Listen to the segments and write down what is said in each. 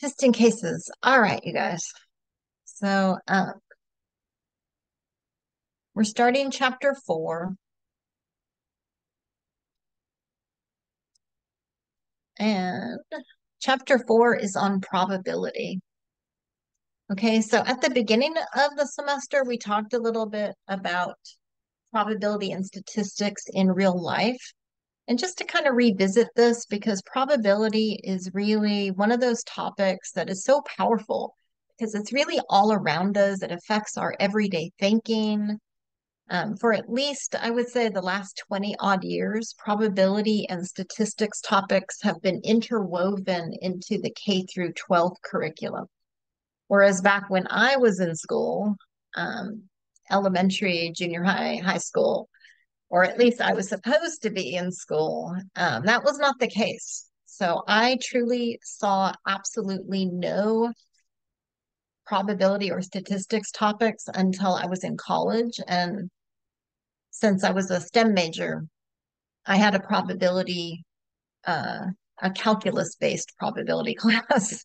just in cases. All right, you guys. So um, we're starting chapter four. And chapter four is on probability. Okay, so at the beginning of the semester, we talked a little bit about probability and statistics in real life. And just to kind of revisit this, because probability is really one of those topics that is so powerful because it's really all around us. It affects our everyday thinking. Um, for at least, I would say, the last 20 odd years, probability and statistics topics have been interwoven into the K through 12 curriculum. Whereas back when I was in school, um, elementary, junior high, high school, or at least I was supposed to be in school, um, that was not the case. So I truly saw absolutely no probability or statistics topics until I was in college. And since I was a STEM major, I had a probability, uh, a calculus based probability class.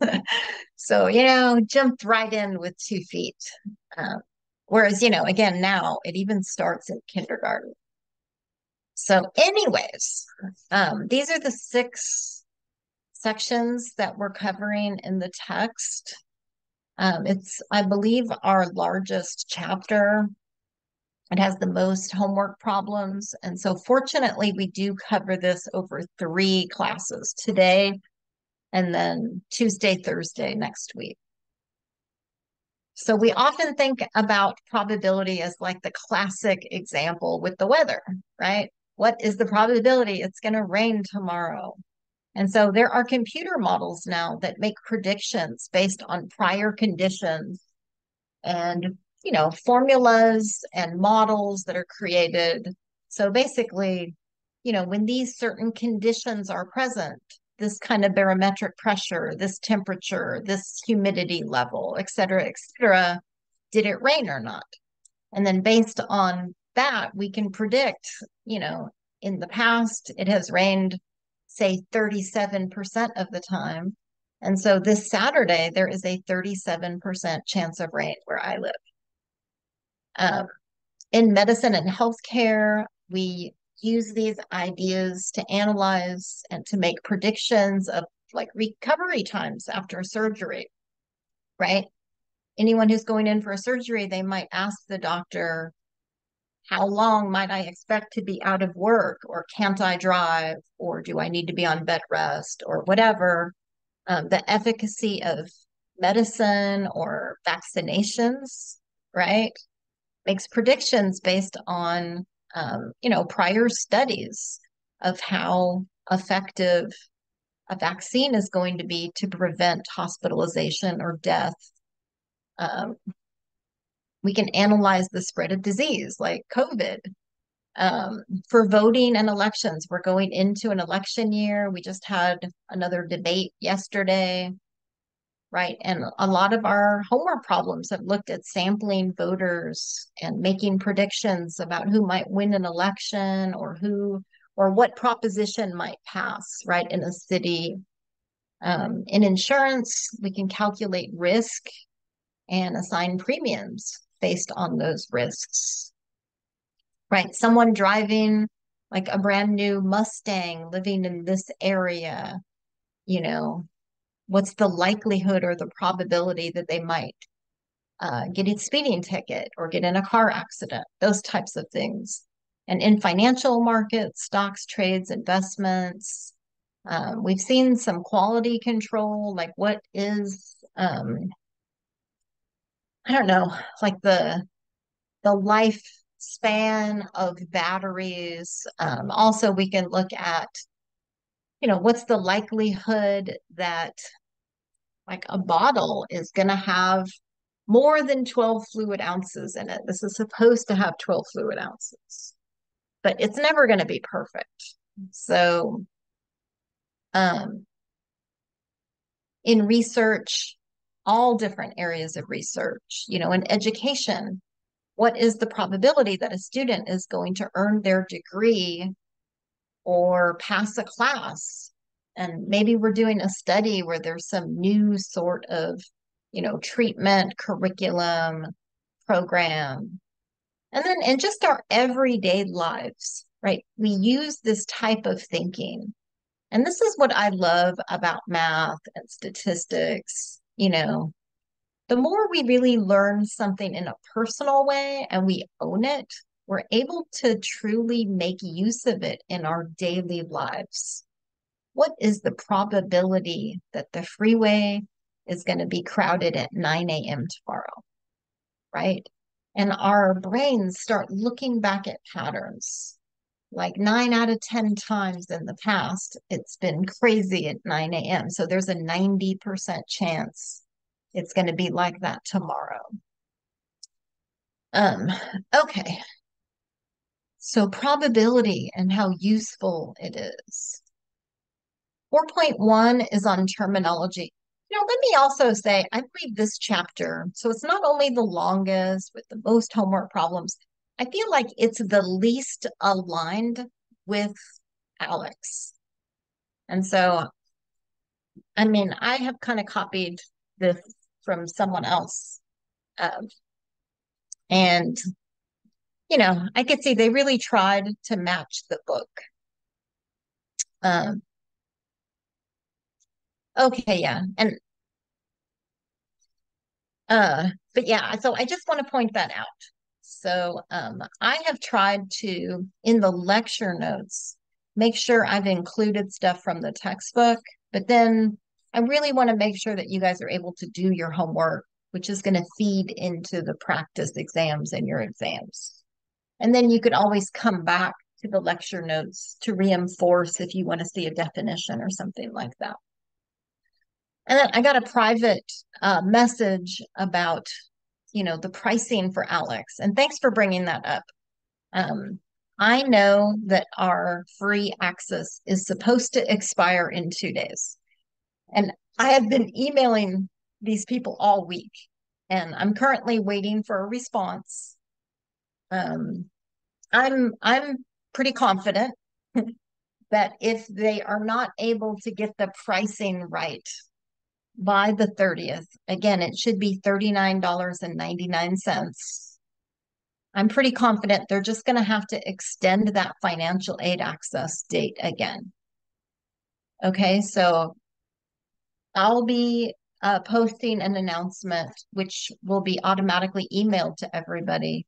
so, you know, jumped right in with two feet. Uh, whereas, you know, again, now it even starts in kindergarten. So, anyways, um, these are the six sections that we're covering in the text. Um, it's, I believe, our largest chapter. It has the most homework problems. And so, fortunately, we do cover this over three classes today and then Tuesday, Thursday next week. So, we often think about probability as like the classic example with the weather, right? What is the probability it's going to rain tomorrow? And so there are computer models now that make predictions based on prior conditions and, you know, formulas and models that are created. So basically, you know, when these certain conditions are present, this kind of barometric pressure, this temperature, this humidity level, et cetera, et cetera, did it rain or not? And then based on that, we can predict, you know, in the past, it has rained say 37% of the time. And so this Saturday, there is a 37% chance of rain where I live. Um, in medicine and healthcare, we use these ideas to analyze and to make predictions of like recovery times after surgery, right? Anyone who's going in for a surgery, they might ask the doctor, how long might I expect to be out of work? Or can't I drive? Or do I need to be on bed rest? Or whatever. Um, the efficacy of medicine or vaccinations right makes predictions based on um, you know prior studies of how effective a vaccine is going to be to prevent hospitalization or death. Um, we can analyze the spread of disease like COVID. Um, for voting and elections, we're going into an election year. We just had another debate yesterday, right? And a lot of our homework problems have looked at sampling voters and making predictions about who might win an election or who or what proposition might pass, right, in a city. Um, in insurance, we can calculate risk and assign premiums based on those risks. Right? Someone driving like a brand new Mustang living in this area, you know, what's the likelihood or the probability that they might uh, get a speeding ticket or get in a car accident, those types of things. And in financial markets, stocks, trades, investments, um, we've seen some quality control, like what is um, I don't know, like the the lifespan of batteries. Um, also, we can look at, you know, what's the likelihood that like a bottle is going to have more than 12 fluid ounces in it. This is supposed to have 12 fluid ounces, but it's never going to be perfect. So, um, in research, all different areas of research. You know, in education, what is the probability that a student is going to earn their degree or pass a class and maybe we're doing a study where there's some new sort of, you know, treatment, curriculum, program. And then in just our everyday lives, right? We use this type of thinking. And this is what I love about math and statistics, you know, the more we really learn something in a personal way and we own it, we're able to truly make use of it in our daily lives. What is the probability that the freeway is going to be crowded at 9 a.m. tomorrow? Right? And our brains start looking back at patterns. Like nine out of 10 times in the past, it's been crazy at 9 a.m. So there's a 90% chance it's going to be like that tomorrow. Um, okay. So probability and how useful it is. 4.1 is on terminology. You know, let me also say, I read this chapter, so it's not only the longest with the most homework problems, I feel like it's the least aligned with ALEKS. And so, I mean, I have kind of copied this from someone else. Um, and, you know, I could see they really tried to match the book. Um, okay, yeah. And, uh, but yeah, so I just want to point that out. So um, I have tried to, in the lecture notes, make sure I've included stuff from the textbook, but then I really want to make sure that you guys are able to do your homework, which is going to feed into the practice exams and your exams. And then you could always come back to the lecture notes to reinforce if you want to see a definition or something like that. And then I got a private uh, message about, you know, the pricing for ALEKS. And thanks for bringing that up. Um, I know that our free access is supposed to expire in two days. And I have been emailing these people all week, and I'm currently waiting for a response. Um, I'm I'm pretty confident that if they are not able to get the pricing right by the 30th, again, it should be $39.99. I'm pretty confident they're just going to have to extend that financial aid access date again. Okay, so I'll be uh, posting an announcement, which will be automatically emailed to everybody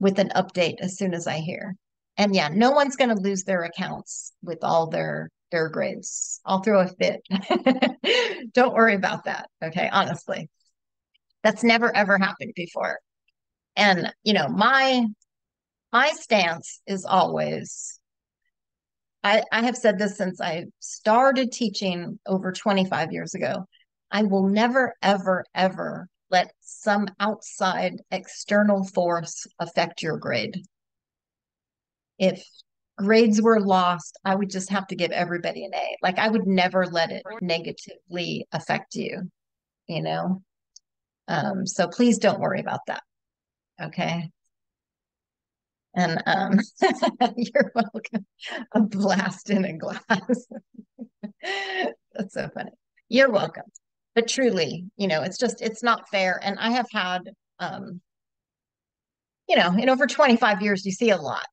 with an update as soon as I hear. And yeah, no one's going to lose their accounts with all their their grades. I'll throw a fit. Don't worry about that. Okay, honestly, that's never ever happened before. And you know, my my stance is always I, I have said this since I started teaching over 25 years ago. I will never, ever, ever let some outside external force affect your grade. If grades were lost, I would just have to give everybody an A. Like I would never let it negatively affect you, you know? Um, so please don't worry about that. Okay. And um, you're welcome. A blast in a glass. That's so funny. You're welcome. But truly, you know, it's just, it's not fair. And I have had, um, you know, in over 25 years, you see a lot.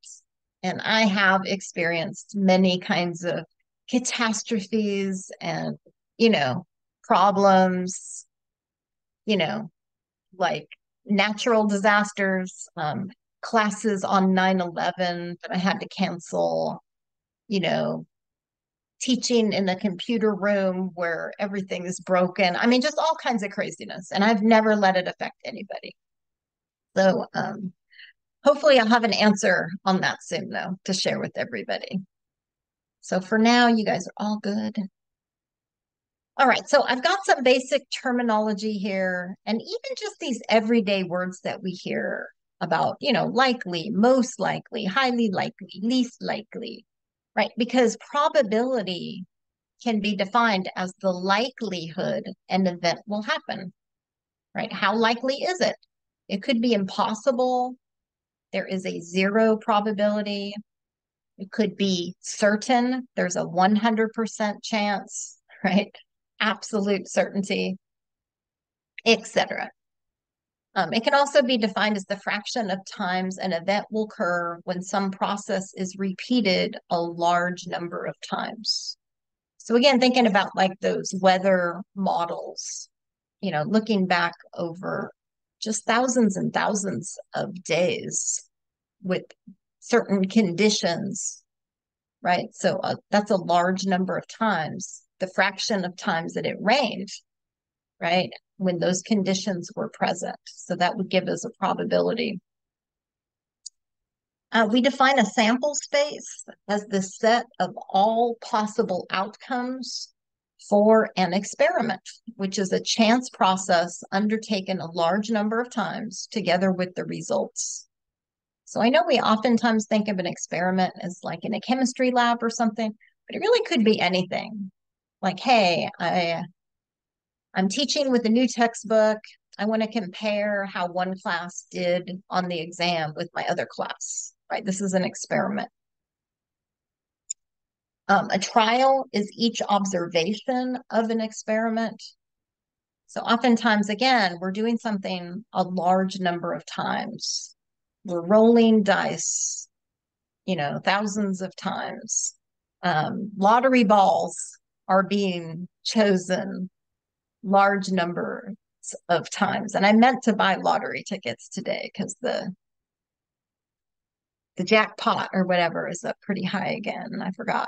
And I have experienced many kinds of catastrophes and, you know, problems, you know, like natural disasters, um, classes on 9-11 that I had to cancel, you know, teaching in a computer room where everything is broken. I mean, just all kinds of craziness. And I've never let it affect anybody. So um, hopefully I'll have an answer on that soon, though, to share with everybody. So for now, you guys are all good. All right, so I've got some basic terminology here, and even just these everyday words that we hear about, you know, likely, most likely, highly likely, least likely, right? Because probability can be defined as the likelihood an event will happen, right? How likely is it? It could be impossible. There is a zero probability. It could be certain. There's a 100% chance, right? Absolute certainty, etc. Um, it can also be defined as the fraction of times an event will occur when some process is repeated a large number of times. So again, thinking about like those weather models, you know, looking back over just thousands and thousands of days with certain conditions, right? So uh, that's a large number of times, the fraction of times that it rained, right? When those conditions were present. So that would give us a probability. Uh, we define a sample space as the set of all possible outcomes for an experiment, which is a chance process undertaken a large number of times together with the results. So I know we oftentimes think of an experiment as like in a chemistry lab or something, but it really could be anything. Like, hey, I I'm teaching with a new textbook. I want to compare how one class did on the exam with my other class, right? This is an experiment. Um, a trial is each observation of an experiment. So oftentimes, again, we're doing something a large number of times. We're rolling dice, you know, thousands of times. Um, lottery balls are being chosen large numbers of times. And I meant to buy lottery tickets today because the the jackpot or whatever is up pretty high again. I forgot.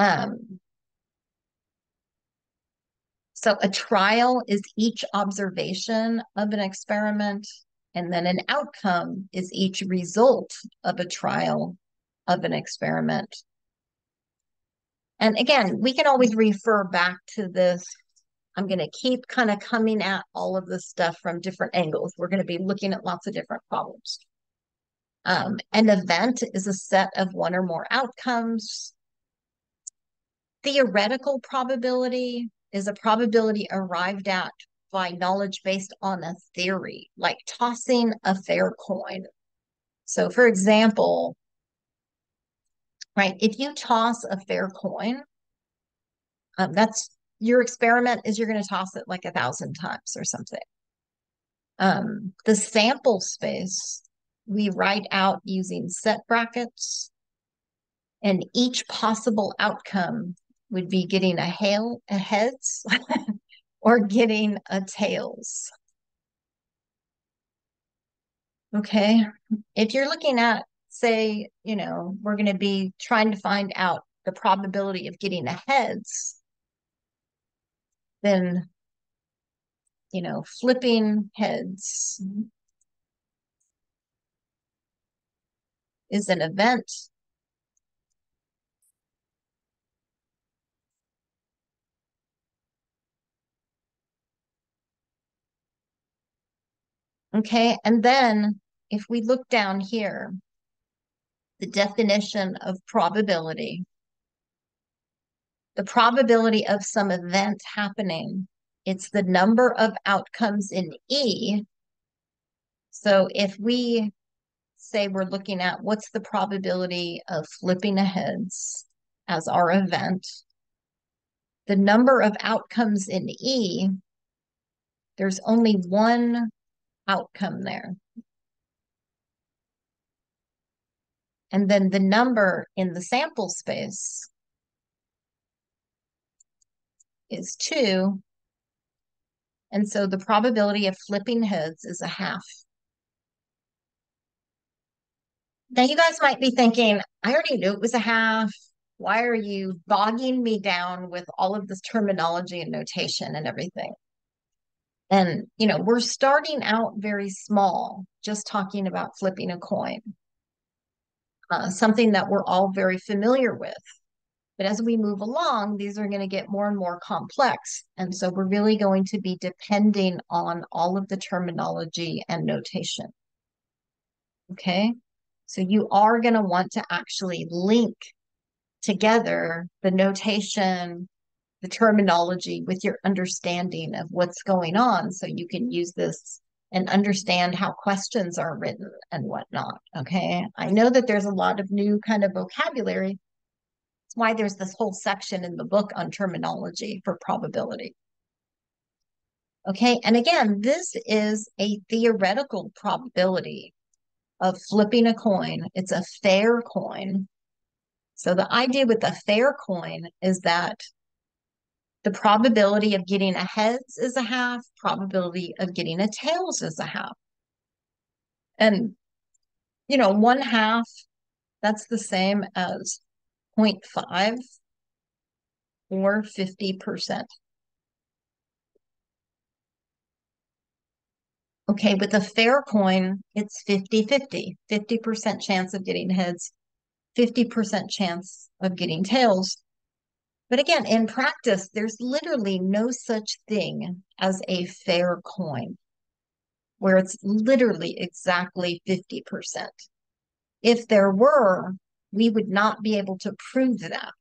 Um, so a trial is each observation of an experiment, and then an outcome is each result of a trial of an experiment. And again, we can always refer back to this. I'm going to keep kind of coming at all of this stuff from different angles. We're going to be looking at lots of different problems. Um, an event is a set of one or more outcomes Theoretical probability is a probability arrived at by knowledge based on a theory, like tossing a fair coin. So, for example, right, if you toss a fair coin, um, that's your experiment is you're going to toss it like a thousand times or something. Um, the sample space we write out using set brackets, and each possible outcome would be getting a hail a heads or getting a tails. Okay. If you're looking at, say, you know, we're going to be trying to find out the probability of getting a heads, then, you know, flipping heads mm-hmm. is an event Okay, and then if we look down here, the definition of probability, the probability of some event happening, it's the number of outcomes in E. So if we say we're looking at what's the probability of flipping a heads as our event, the number of outcomes in E, there's only one outcome there. And then the number in the sample space is two. And so the probability of flipping heads is a half. Now you guys might be thinking, I already knew it was a half. Why are you bogging me down with all of this terminology and notation and everything? And, you know, we're starting out very small, just talking about flipping a coin, uh, something that we're all very familiar with. But as we move along, these are going to get more and more complex. And so we're really going to be depending on all of the terminology and notation. Okay. So you are going to want to actually link together the notation, the terminology with your understanding of what's going on so you can use this and understand how questions are written and whatnot. Okay. I know that there's a lot of new kind of vocabulary. That's why there's this whole section in the book on terminology for probability. Okay. And again, this is a theoretical probability of flipping a coin. It's a fair coin. So the idea with a fair coin is that the probability of getting a heads is a half, probability of getting a tails is a half. And, you know, one half, that's the same as 0.5 or 50%. Okay, with a fair coin, it's 50-50, 50% chance of getting heads, 50% chance of getting tails. But again, in practice, there's literally no such thing as a fair coin where it's literally exactly 50%. If there were, we would not be able to prove that,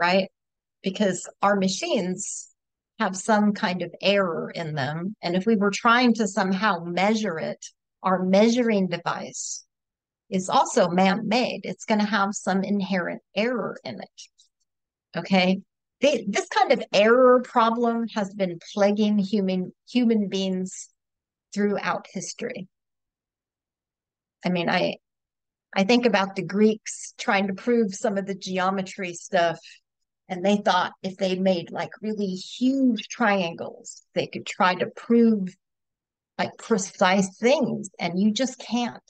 right? Because our machines have some kind of error in them. And if we were trying to somehow measure it, our measuring device is also man made. It's going to have some inherent error in it. Okay. This kind of error problem has been plaguing human human beings throughout history. I mean, I I think about the Greeks trying to prove some of the geometry stuff, and they thought if they made like really huge triangles, they could try to prove like precise things, and you just can't.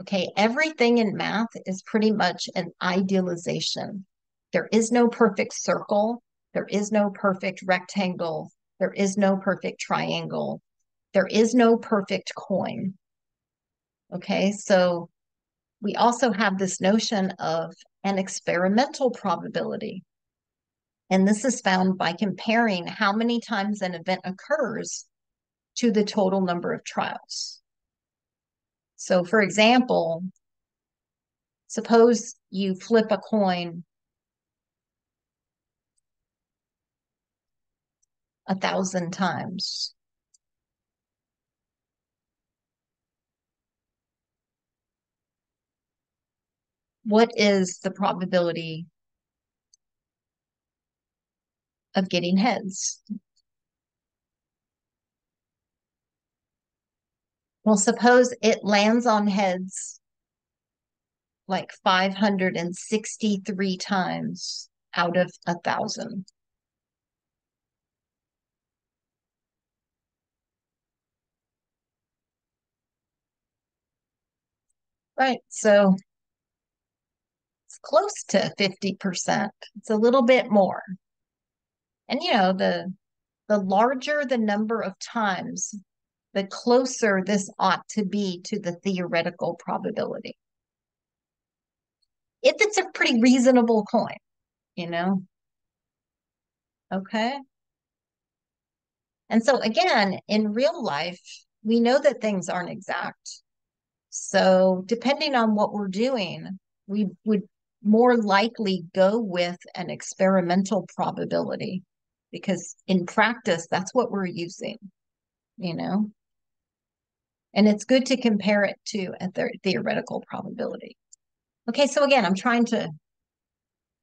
Okay, everything in math is pretty much an idealization. There is no perfect circle. There is no perfect rectangle. There is no perfect triangle. There is no perfect coin. Okay, so we also have this notion of an experimental probability. And this is found by comparing how many times an event occurs to the total number of trials. So, for example, suppose you flip a coin a thousand times. What is the probability of getting heads? Well, suppose it lands on heads like 563 times out of a thousand. Right. So it's close to 50%. It's a little bit more. And you know, the the larger the number of times, the closer this ought to be to the theoretical probability. If it's a pretty reasonable coin, you know. Okay. And so again, in real life, we know that things aren't exact. So depending on what we're doing, we would more likely go with an experimental probability because in practice, that's what we're using, you know? And it's good to compare it to a th theoretical probability. Okay, so again, I'm trying to,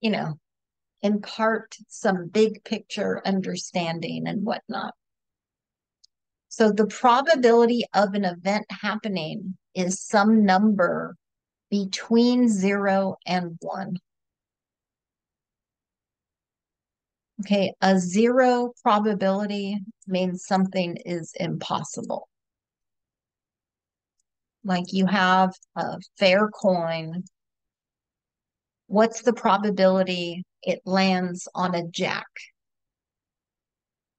you know, impart some big picture understanding and whatnot. So the probability of an event happening is some number between zero and one. Okay, a zero probability means something is impossible. Like you have a fair coin. What's the probability it lands on a jack?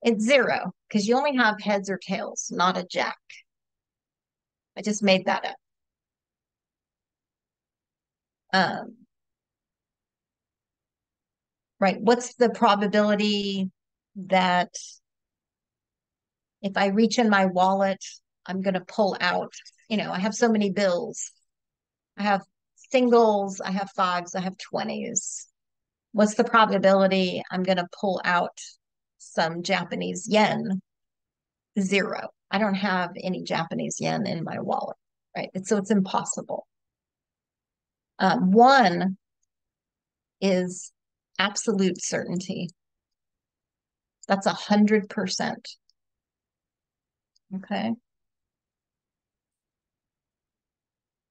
It's zero because you only have heads or tails, not a jack. I just made that up. Um, right. What's the probability that if I reach in my wallet, I'm going to pull out, you know, I have so many bills. I have singles, I have fives, I have 20s. What's the probability I'm going to pull out some Japanese yen zero. I don't have any Japanese yen in my wallet, right? It's, so it's impossible. Um, one is absolute certainty. That's a hundred percent. Okay.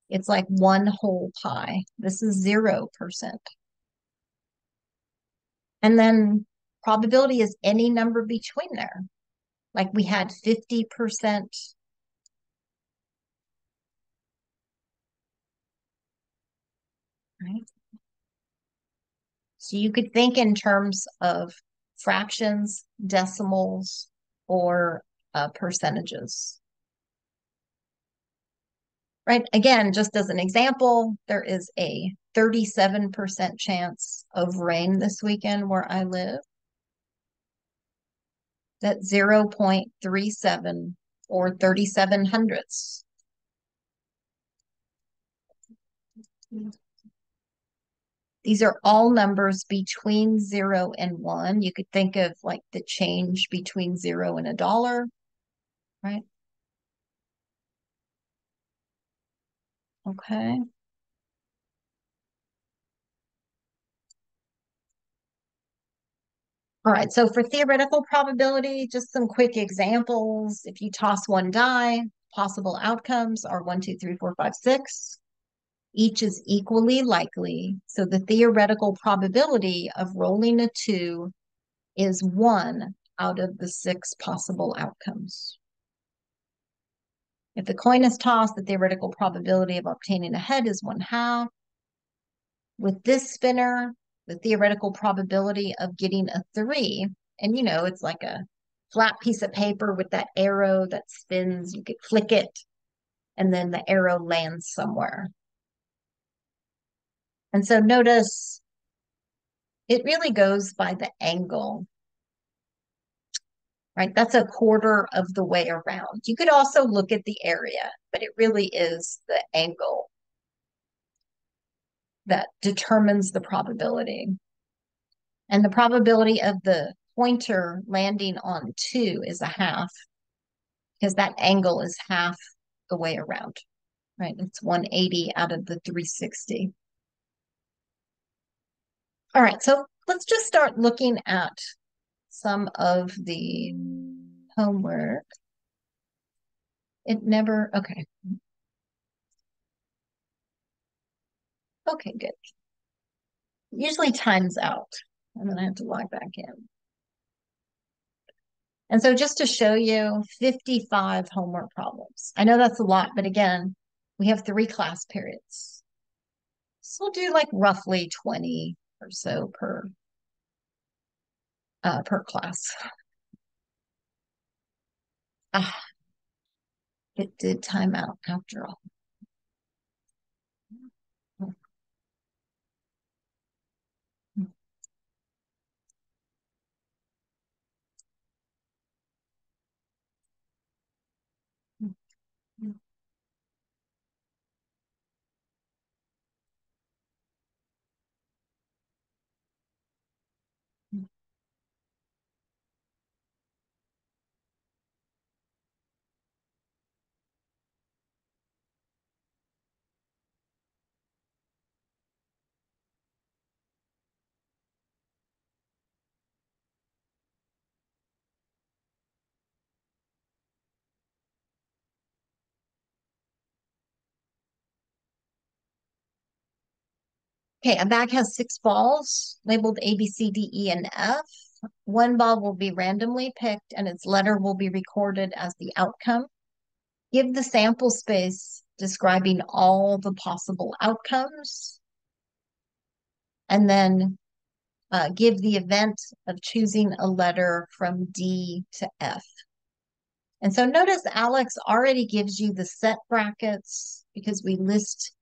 It's like one whole pie. This is zero percent. And then probability is any number between there. Like we had 50%. Right. So you could think in terms of fractions, decimals, or uh, percentages. Right. Again, just as an example, there is a 37% chance of rain this weekend where I live. That's 0.37 or 37 hundredths. These are all numbers between zero and one. You could think of like the change between zero and a dollar, right? Okay. All right, so for theoretical probability, just some quick examples. If you toss one die, possible outcomes are one, two, three, four, five, six. Each is equally likely. So the theoretical probability of rolling a two is one out of the six possible outcomes. If the coin is tossed, the theoretical probability of obtaining a head is one half. With this spinner, the theoretical probability of getting a three, and you know, it's like a flat piece of paper with that arrow that spins. You could flick it, and then the arrow lands somewhere. And so notice it really goes by the angle, right? That's a quarter of the way around. You could also look at the area, but it really is the angle that determines the probability. And the probability of the pointer landing on two is a half because that angle is half the way around, right? It's 180 out of the 360. All right, so let's just start looking at some of the homework. It never, okay. Okay, good. Usually times out, and then I have to log back in. And so just to show you 55 homework problems. I know that's a lot, but again, we have three class periods. So we'll do like roughly 20 or so per uh, per class. Ah, it did time out after all. Okay, a bag has six balls labeled A, B, C, D, E, and F. One ball will be randomly picked and its letter will be recorded as the outcome. Give the sample space describing all the possible outcomes. And then uh, give the event of choosing a letter from D to F. And so notice ALEKS already gives you the set brackets because we list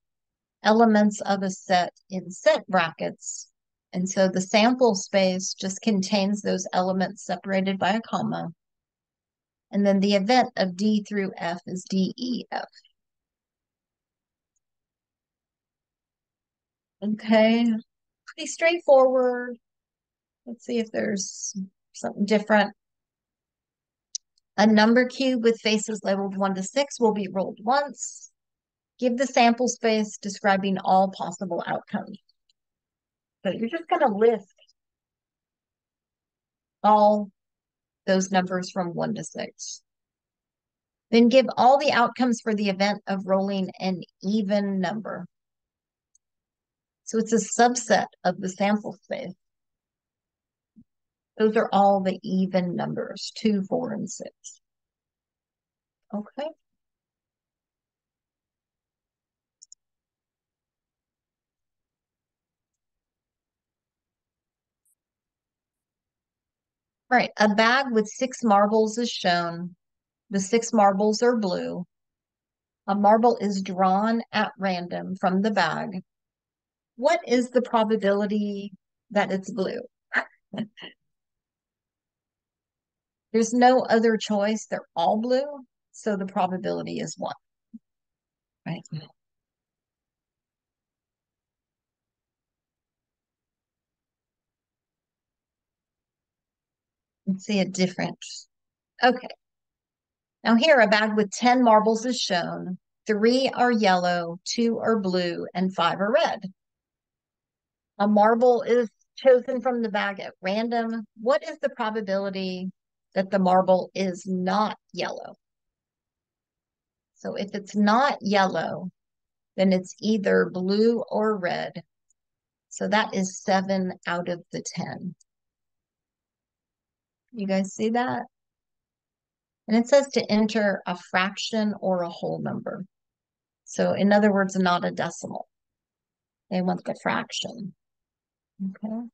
elements of a set in set brackets. And so the sample space just contains those elements separated by a comma. And then the event of D through F is D, E, F. Okay, pretty straightforward. Let's see if there's something different. A number cube with faces labeled 1 to 6 will be rolled once. Give the sample space describing all possible outcomes. So you're just going to list all those numbers from 1 to 6. Then give all the outcomes for the event of rolling an even number. So it's a subset of the sample space. Those are all the even numbers, 2, 4, and 6. Okay. All right, a bag with six marbles is shown. The six marbles are blue. A marble is drawn at random from the bag. What is the probability that it's blue? There's no other choice. They're all blue, so the probability is one. Right. Let's see a difference. Okay. Now here, a bag with 10 marbles is shown. Three are yellow, two are blue, and five are red. A marble is chosen from the bag at random. What is the probability that the marble is not yellow? So if it's not yellow, then it's either blue or red. So that is seven out of the 10. You guys see that? And it says to enter a fraction or a whole number. So in other words, not a decimal. They want the fraction. Okay.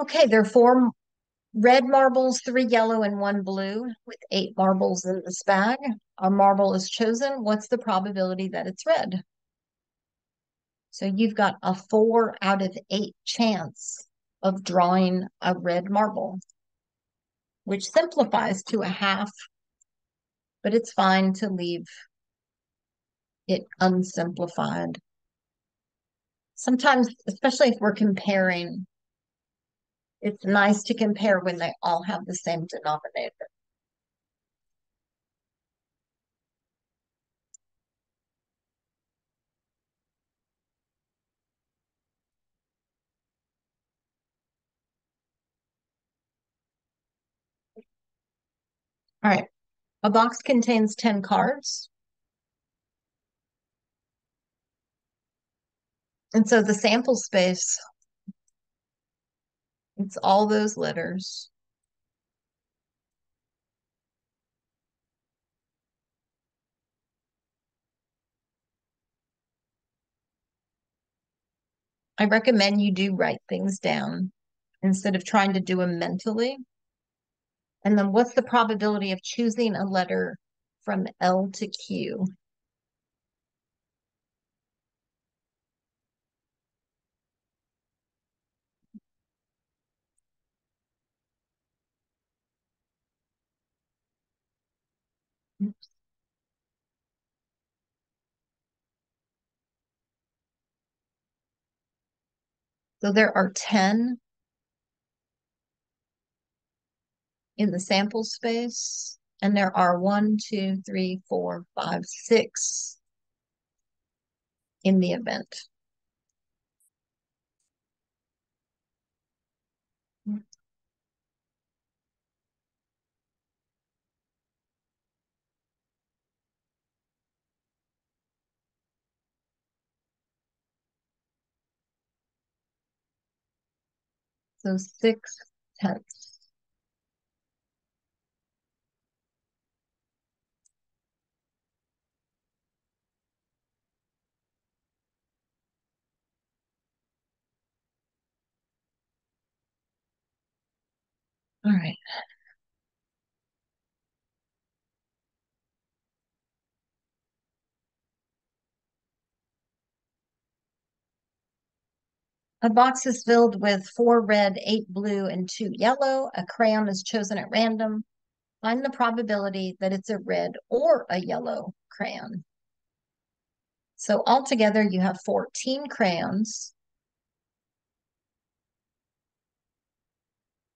Okay, there are four red marbles, three yellow, and one blue, with eight marbles in this bag. A marble is chosen. What's the probability that it's red? So you've got a four out of eight chance of drawing a red marble, which simplifies to a half, but it's fine to leave it unsimplified. Sometimes, especially if we're comparing it's nice to compare when they all have the same denominator. All right, a box contains 10 cards. And so the sample space it's all those letters. I recommend you do write things down instead of trying to do them mentally. And then what's the probability of choosing a letter from L to Q? So there are 10 in the sample space, and there are one, two, three, four, five, six in the event. So six tenths. All right. A box is filled with four red, eight blue, and two yellow. A crayon is chosen at random. Find the probability that it's a red or a yellow crayon. So altogether, you have 14 crayons.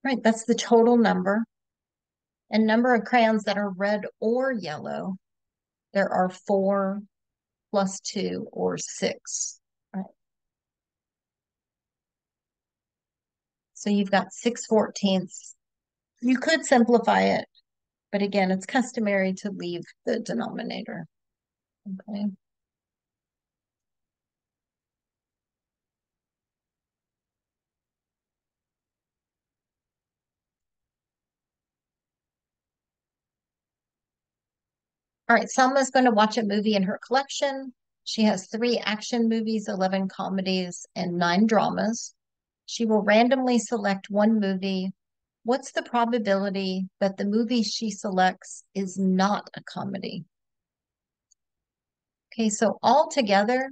Right, that's the total number. And number of crayons that are red or yellow, there are four plus two or six. So you've got six fourteenths. You could simplify it, but again, it's customary to leave the denominator. Okay. All right, Selma's going to watch a movie in her collection. She has three action movies, 11 comedies, and nine dramas. She will randomly select one movie. What's the probability that the movie she selects is not a comedy? Okay, so altogether,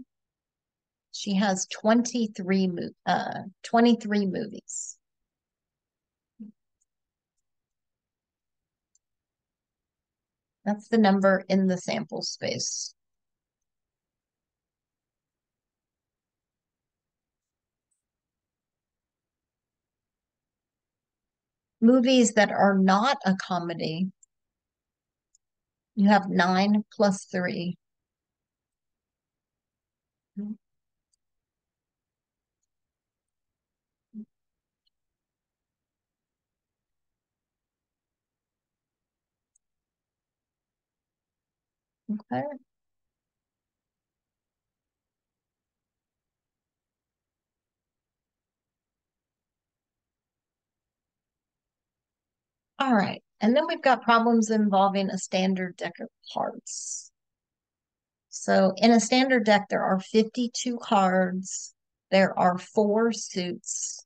she has 23, uh, 23 movies. That's the number in the sample space. Movies that are not a comedy, you have nine plus three. Okay. All right. And then we've got problems involving a standard deck of cards. So in a standard deck, there are 52 cards. There are four suits.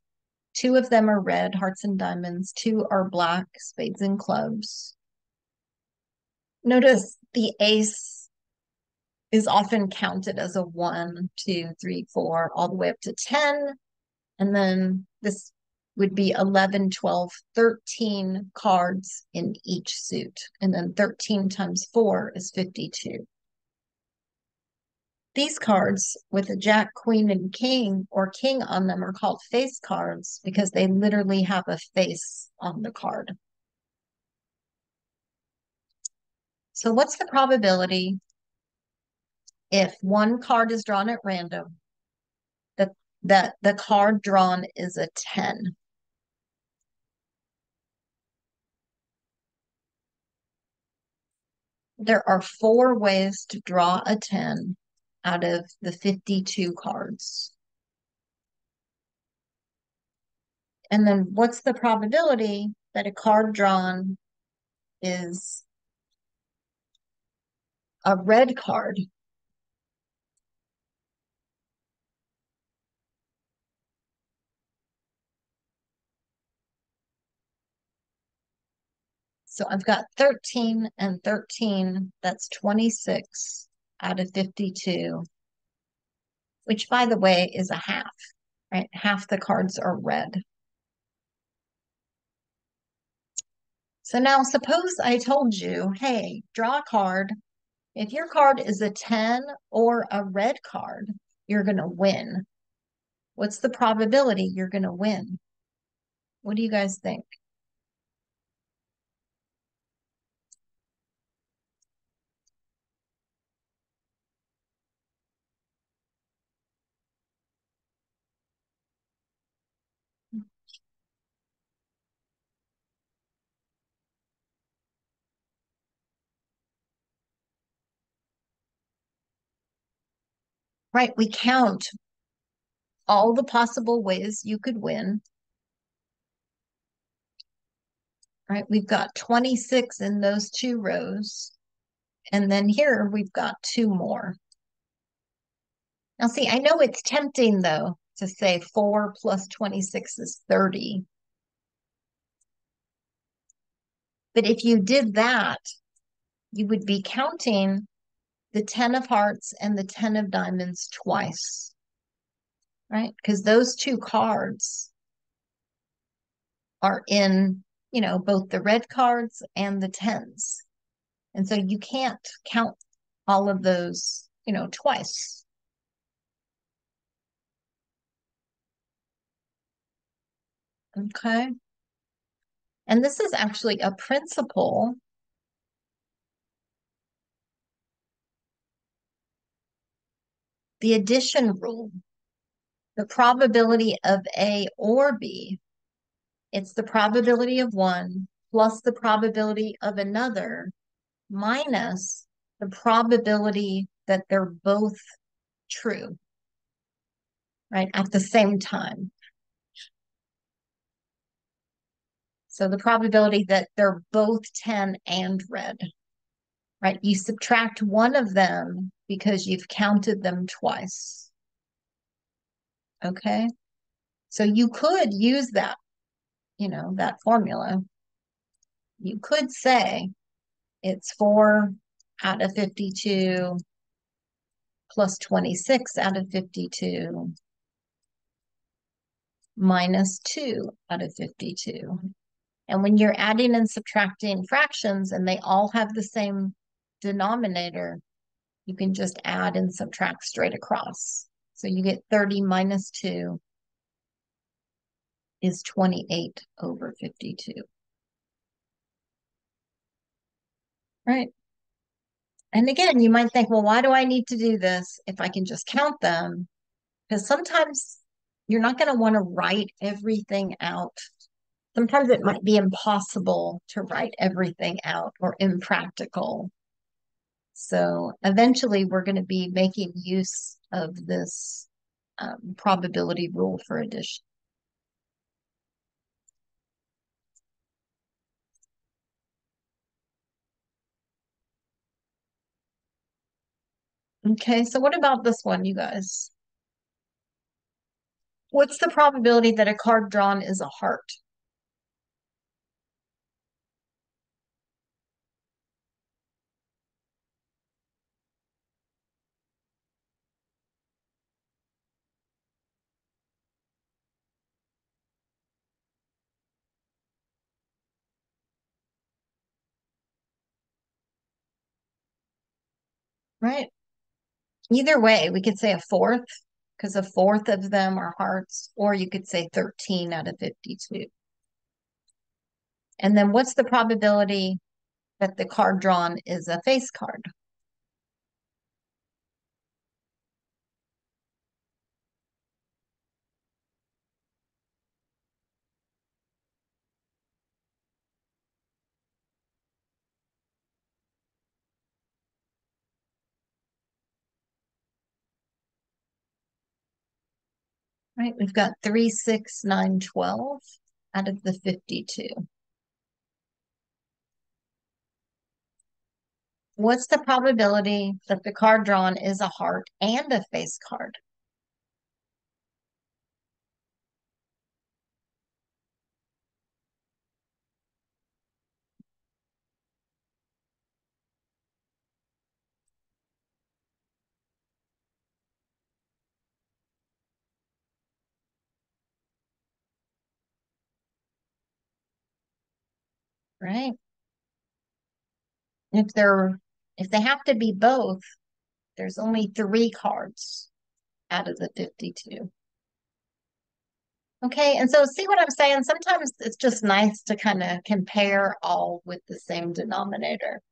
Two of them are red, hearts and diamonds. Two are black, spades and clubs. Notice the ace is often counted as a one, two, three, four, all the way up to 10. And then this would be 11, 12, 13 cards in each suit. And then 13 times four is 52. These cards with a jack, queen, and king or king on them are called face cards because they literally have a face on the card. So what's the probability if one card is drawn at random that that the card drawn is a 10? There are four ways to draw a 10 out of the 52 cards. And then what's the probability that a card drawn is a red card? So I've got 13 and 13, that's 26 out of 52, which by the way is a half, right? Half the cards are red. So now suppose I told you, hey, draw a card. If your card is a 10 or a red card, you're going to win. What's the probability you're going to win? What do you guys think? Right? We count all the possible ways you could win. Right, we've got 26 in those two rows. And then here we've got two more. Now see, I know it's tempting though to say 4 plus 26 is 30. But if you did that, you would be counting the 10 of hearts and the 10 of diamonds twice, right? Because those two cards are in, you know, both the red cards and the 10s. And so you can't count all of those, you know, twice. Okay. And this is actually a principle the addition rule, the probability of A or B, it's the probability of one plus the probability of another minus the probability that they're both true, right, at the same time. So the probability that they're both 10 and red, right? You subtract one of them because you've counted them twice. Okay. So you could use that, you know, that formula. You could say it's four out of 52 plus 26 out of 52 minus 2 out of 52. And when you're adding and subtracting fractions and they all have the same denominator, you can just add and subtract straight across. So you get 30 minus 2 is 28 over 52. Right. And again, you might think, well, why do I need to do this if I can just count them? Because sometimes you're not going to want to write everything out. Sometimes it might be impossible to write everything out or impractical. So eventually we're going to be making use of this um, probability rule for addition. Okay, so what about this one, you guys? What's the probability that a card drawn is a heart? Right? Either way, we could say a fourth because a fourth of them are hearts, or you could say 13 out of 52. And then what's the probability that the card drawn is a face card? Right, we've got 3, 6, 9, 12 out of the 52. What's the probability that the card drawn is a heart and a face card? Right? If they're if they have to be both, there's only three cards out of the 52. Okay, and so see what I'm saying? Sometimes it's just nice to kind of compare all with the same denominator.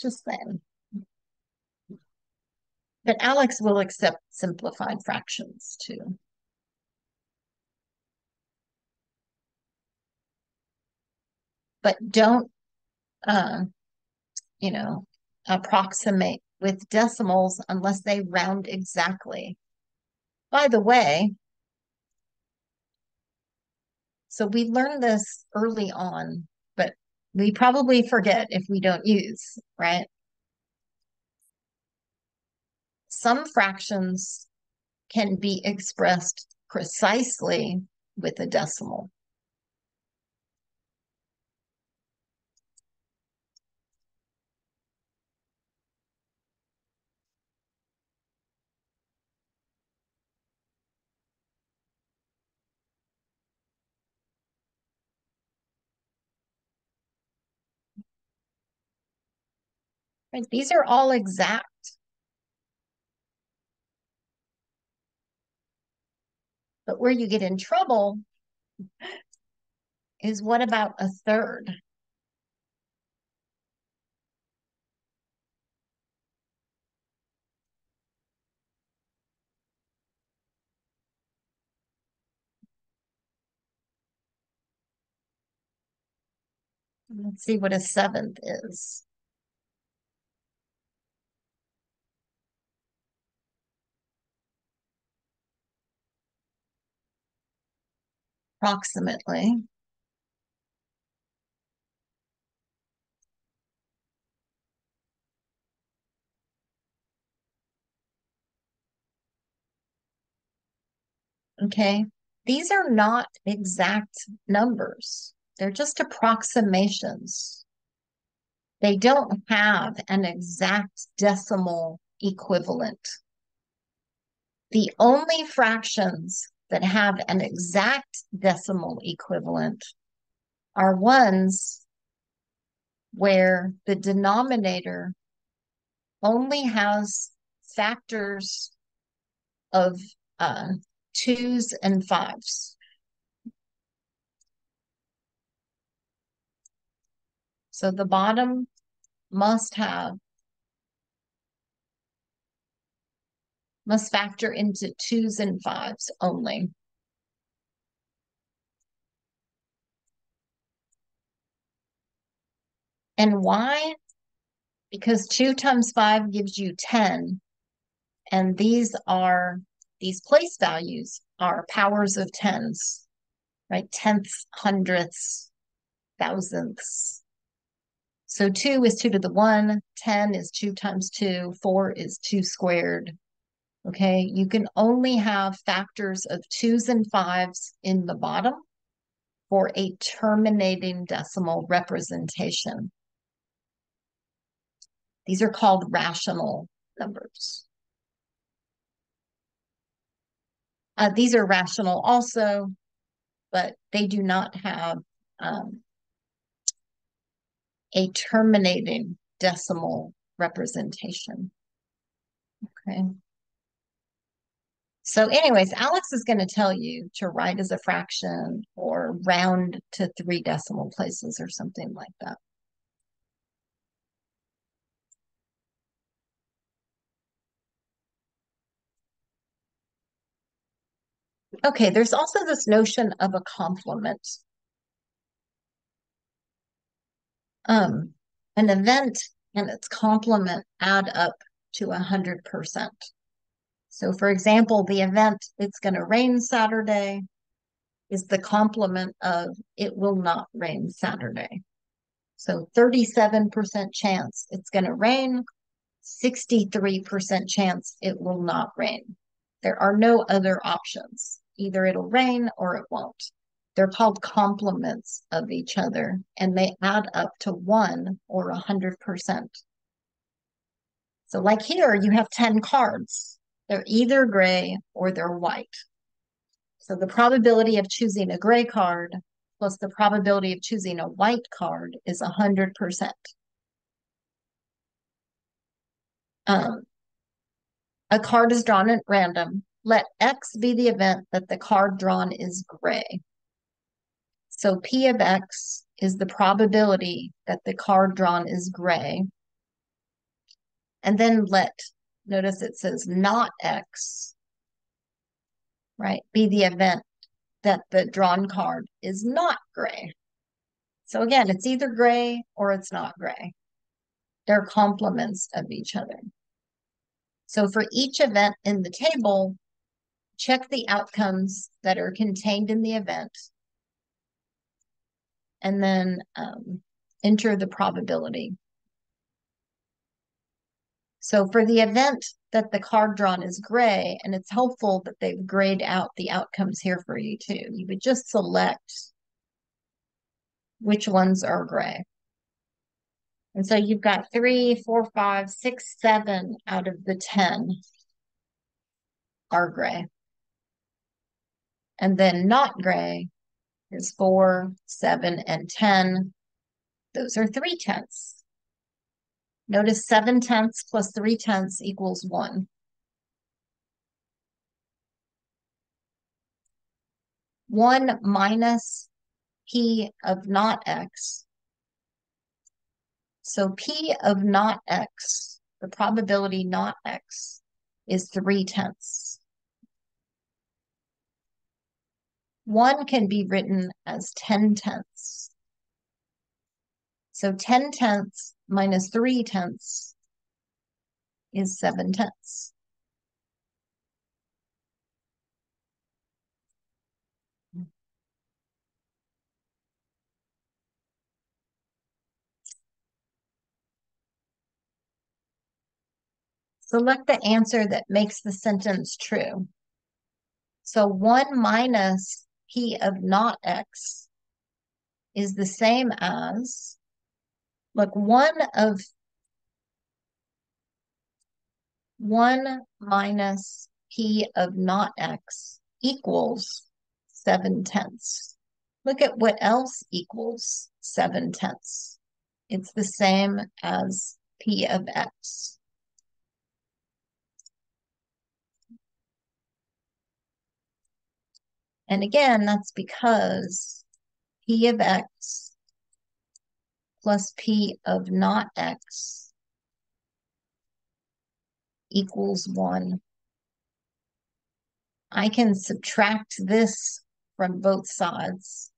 Just saying. But ALEKS will accept simplified fractions too. But don't, uh, you know, approximate with decimals unless they round exactly. By the way, so we learned this early on, but we probably forget if we don't use, right? Some fractions can be expressed precisely with a decimal. Right? These are all exact. But where you get in trouble is what about a third? Let's see what a seventh is. Approximately. Okay, these are not exact numbers. They're just approximations. They don't have an exact decimal equivalent. The only fractions that have an exact decimal equivalent are ones where the denominator only has factors of uh, twos and fives. So the bottom must have, must factor into twos and fives only. And why? Because 2 times 5 gives you 10. And these are, these place values are powers of tens, right? Tenths, hundredths, thousandths. So 2 is 2 to the 1, 10 is 2 times 2, 4 is 2 squared. Okay, you can only have factors of 2s and 5s in the bottom for a terminating decimal representation. These are called rational numbers. Uh, these are rational also, but they do not have um, a terminating decimal representation. Okay. So anyways, ALEKS is going to tell you to write as a fraction or round to three decimal places or something like that. Okay, there's also this notion of a complement. Um, an event and its complement add up to 100%. So for example, the event, it's going to rain Saturday, is the complement of it will not rain Saturday. So 37% chance it's going to rain, 63% chance it will not rain. There are no other options. Either it'll rain or it won't. They're called complements of each other and they add up to one or a hundred percent. So like here, you have 10 cards. They're either gray or they're white. So the probability of choosing a gray card plus the probability of choosing a white card is a hundred percent. Um, a card is drawn at random. Let X be the event that the card drawn is gray. So P of X is the probability that the card drawn is gray. And then let, notice it says not X, right, be the event that the drawn card is not gray. So again, it's either gray or it's not gray. They're complements of each other. So for each event in the table, check the outcomes that are contained in the event, and then um, enter the probability. So for the event that the card drawn is gray, and it's helpful that they've grayed out the outcomes here for you too, you would just select which ones are gray. And so you've got three, four, five, six, seven out of the 10 are gray. And then not gray is four, seven, and 10. Those are three tenths. Notice seven tenths plus three tenths equals one. 1 minus p of not x. So p of not x, the probability not x, is 3 tenths. 1 can be written as 10 tenths. So 10 tenths minus 3 tenths is 7 tenths. Select the answer that makes the sentence true. So 1 minus p of not x is the same as, look, 1 of 1 minus p of not x equals 7 tenths. Look at what else equals 7 tenths. It's the same as p of x. And again, that's because p of x plus p of not x equals 1. I can subtract this from both sides.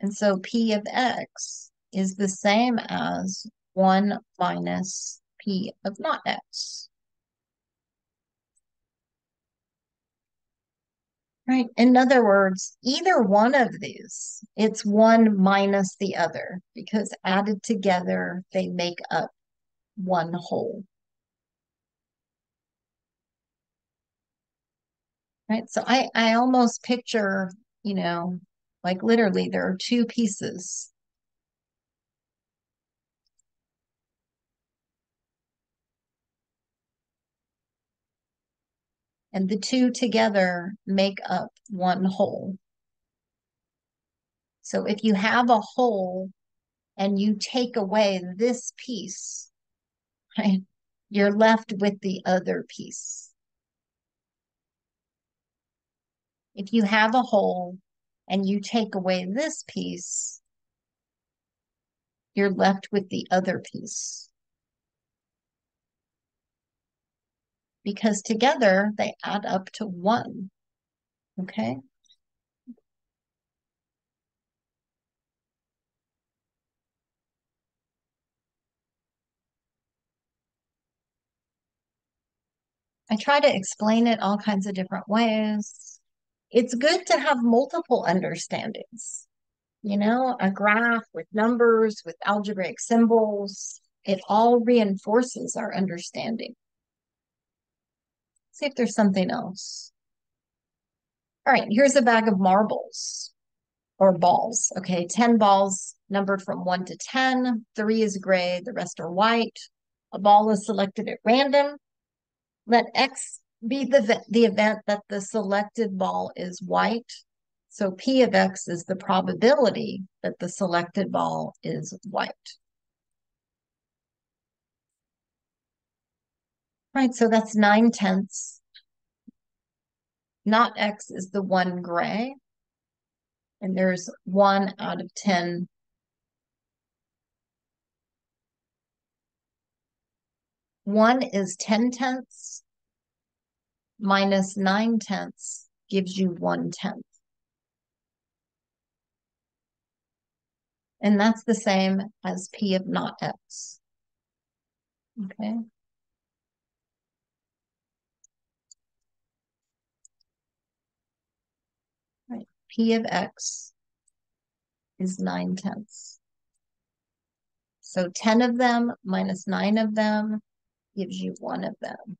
And so p of x is the same as 1 minus p of not x. Right. In other words, either one of these, it's one minus the other because added together, they make up one whole. Right. So I, I almost picture, you know, like literally, there are two pieces. And the two together make up one whole. So if you have a whole and you take away this piece, right, you're left with the other piece. If you have a whole and you take away this piece, you're left with the other piece. Because together they add up to one, okay? I try to explain it all kinds of different ways it's good to have multiple understandings. You know, a graph with numbers, with algebraic symbols, it all reinforces our understanding. See if there's something else. All right, here's a bag of marbles or balls. Okay, 10 balls numbered from 1 to 10. Three is gray, the rest are white. A ball is selected at random. Let X be the, the event that the selected ball is white. So P of X is the probability that the selected ball is white. Right, so that's nine tenths. Not X is the one gray. And there's one out of 10 One is 10 tenths, minus 9 tenths gives you 1 tenth. And that's the same as P of not X. Okay. Right. P of X is 9 tenths. So 10 of them minus 9 of them gives you 1 of them.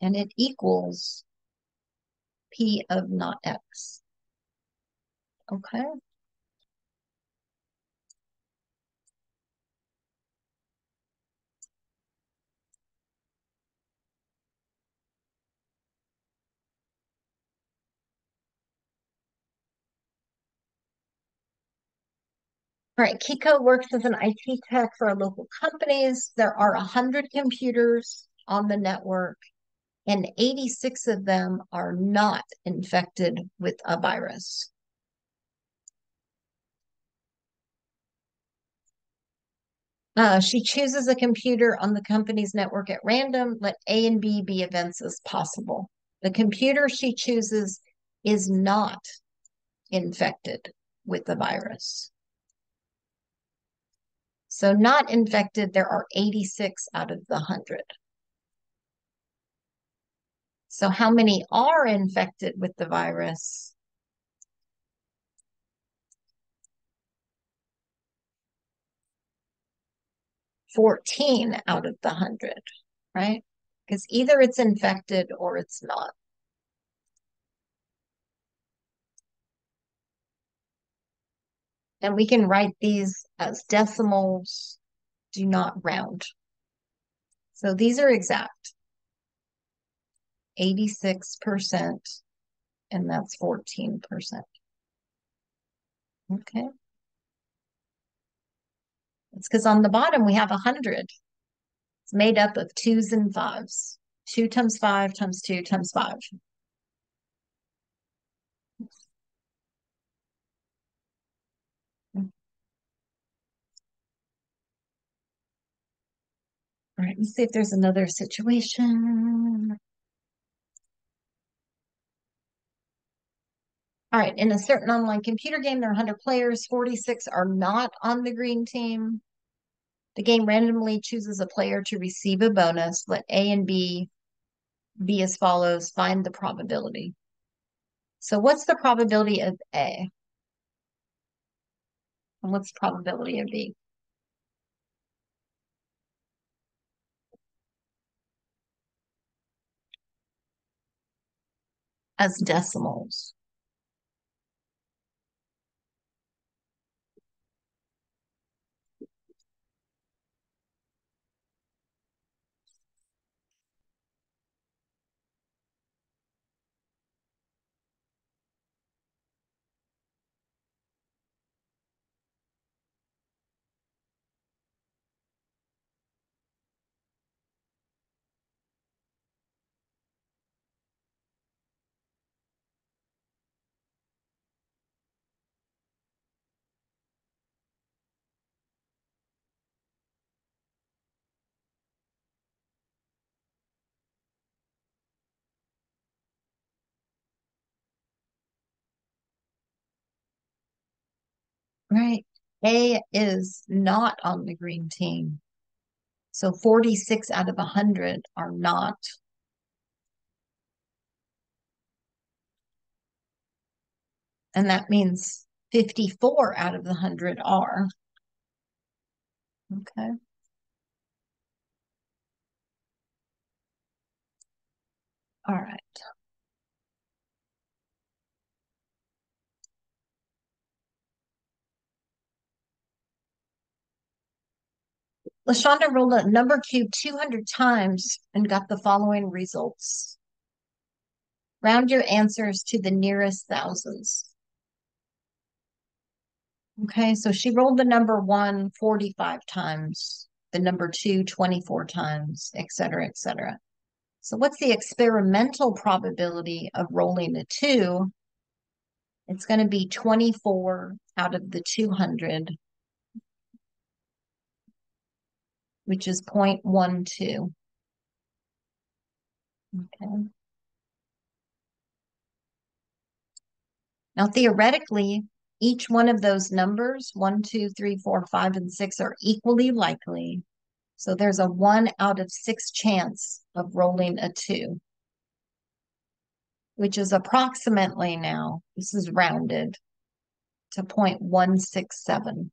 and it equals P of not X. Okay. All right, Kiko works as an IT tech for a local companies. There are 100 computers on the network, and 86 of them are not infected with a virus. Uh, she chooses a computer on the company's network at random. Let A and B be events as possible. The computer she chooses is not infected with the virus. So not infected, there are 86 out of the 100. So how many are infected with the virus? Fourteen out of the hundred, right? Because either it's infected or it's not. And we can write these as decimals, do not round. So these are exact. 86%, and that's 14%. Okay. It's because on the bottom we have 100. It's made up of twos and fives. 2 times 5 times 2 times 5. All right, let's see if there's another situation. All right, in a certain online computer game, there are 100 players. 46 are not on the green team. The game randomly chooses a player to receive a bonus. Let A and B be as follows. Find the probability. So what's the probability of A? And what's the probability of B? As decimals. Right. A is not on the green team. So 46 out of 100 are not. And that means 54 out of the 100 are. Okay. All right. LaShonda rolled a number cube 200 times and got the following results. Round your answers to the nearest thousands. Okay, so she rolled the number one 45 times, the number two 24 times, et cetera, et cetera. So what's the experimental probability of rolling a two? It's going to be 24 out of the 200 which is 0.12. Okay. Now, theoretically, each one of those numbers, one, two, three, four, five, and six, are equally likely. So there's a one out of six chance of rolling a two, which is approximately now, this is rounded to 0.167.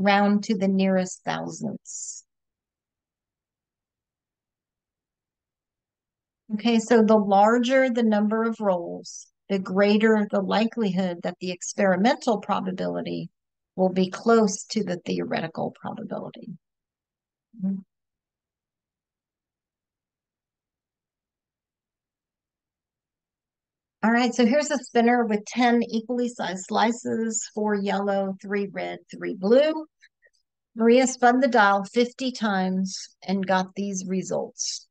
round to the nearest thousandths. Okay, so the larger the number of rolls, the greater the likelihood that the experimental probability will be close to the theoretical probability. Mm -hmm. All right, so here's a spinner with 10 equally sized slices, four yellow, three red, three blue. Maria spun the dial 50 times and got these results.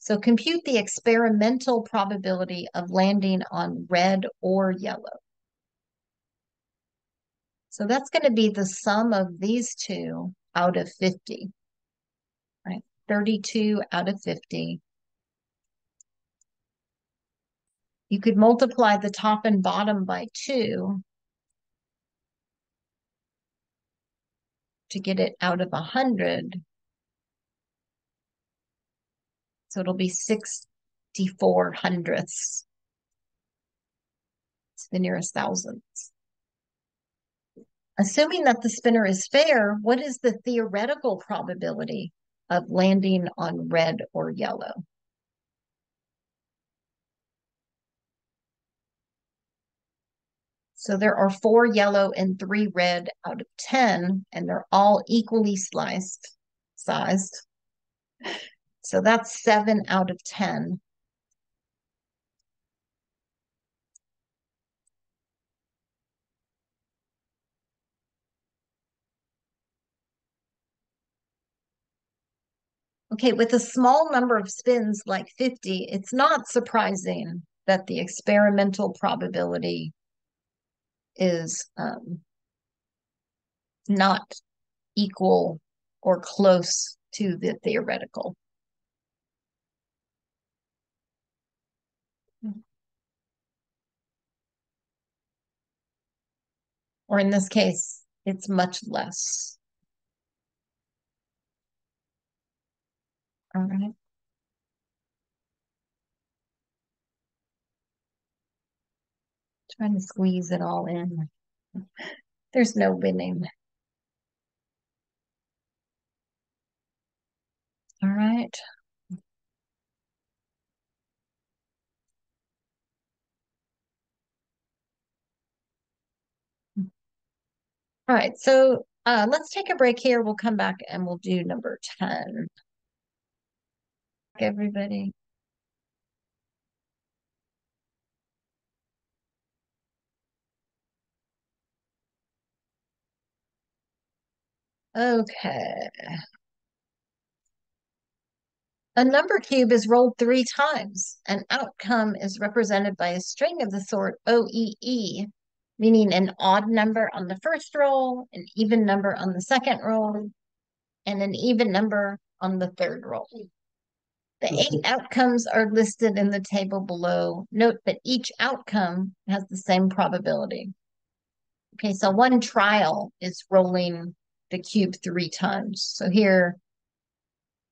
So compute the experimental probability of landing on red or yellow. So that's going to be the sum of these two out of 50, right? 32 out of 50. You could multiply the top and bottom by two to get it out of 100. So it'll be 64 hundredths. to the nearest thousandths. Assuming that the spinner is fair, what is the theoretical probability of landing on red or yellow? So there are four yellow and three red out of 10, and they're all equally sliced, sized. So that's seven out of 10. Okay, with a small number of spins like 50, it's not surprising that the experimental probability is um, not equal or close to the theoretical. Or in this case, it's much less. All right. Trying to squeeze it all in. There's no winning. All right. All right, so uh, let's take a break here. We'll come back and we'll do number 10. Everybody. Okay. A number cube is rolled three times. An outcome is represented by a string of the sort OEE, meaning an odd number on the first roll, an even number on the second roll, and an even number on the third roll. The eight outcomes are listed in the table below. Note that each outcome has the same probability. Okay, so one trial is rolling the cube three times. So here,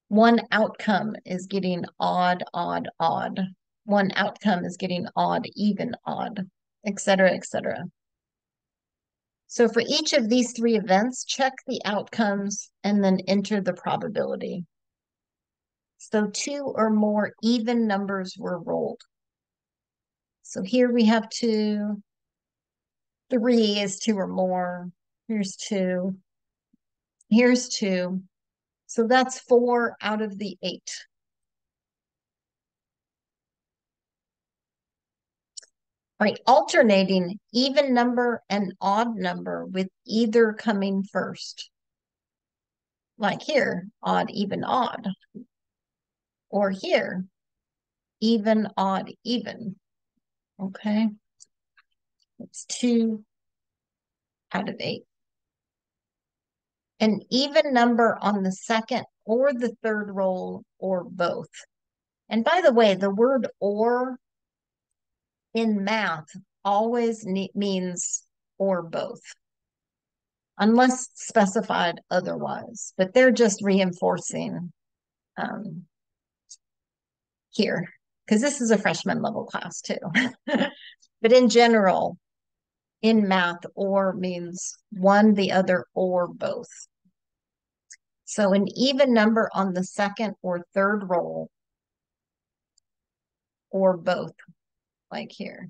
one outcome is getting odd, odd, odd. One outcome is getting odd, even, odd, etc., etc. So for each of these three events, check the outcomes and then enter the probability. So two or more even numbers were rolled. So here we have two. Three is two or more. Here's two. Here's two. So that's four out of the eight. Right, alternating even number and odd number with either coming first. Like here, odd, even, odd. Or here, even, odd, even. Okay. It's two out of eight an even number on the second or the third roll or both. And by the way, the word or in math always means or both, unless specified otherwise. But they're just reinforcing um, here, because this is a freshman level class too. but in general, in math, or means one, the other, or both. So an even number on the second or third roll, or both, like here.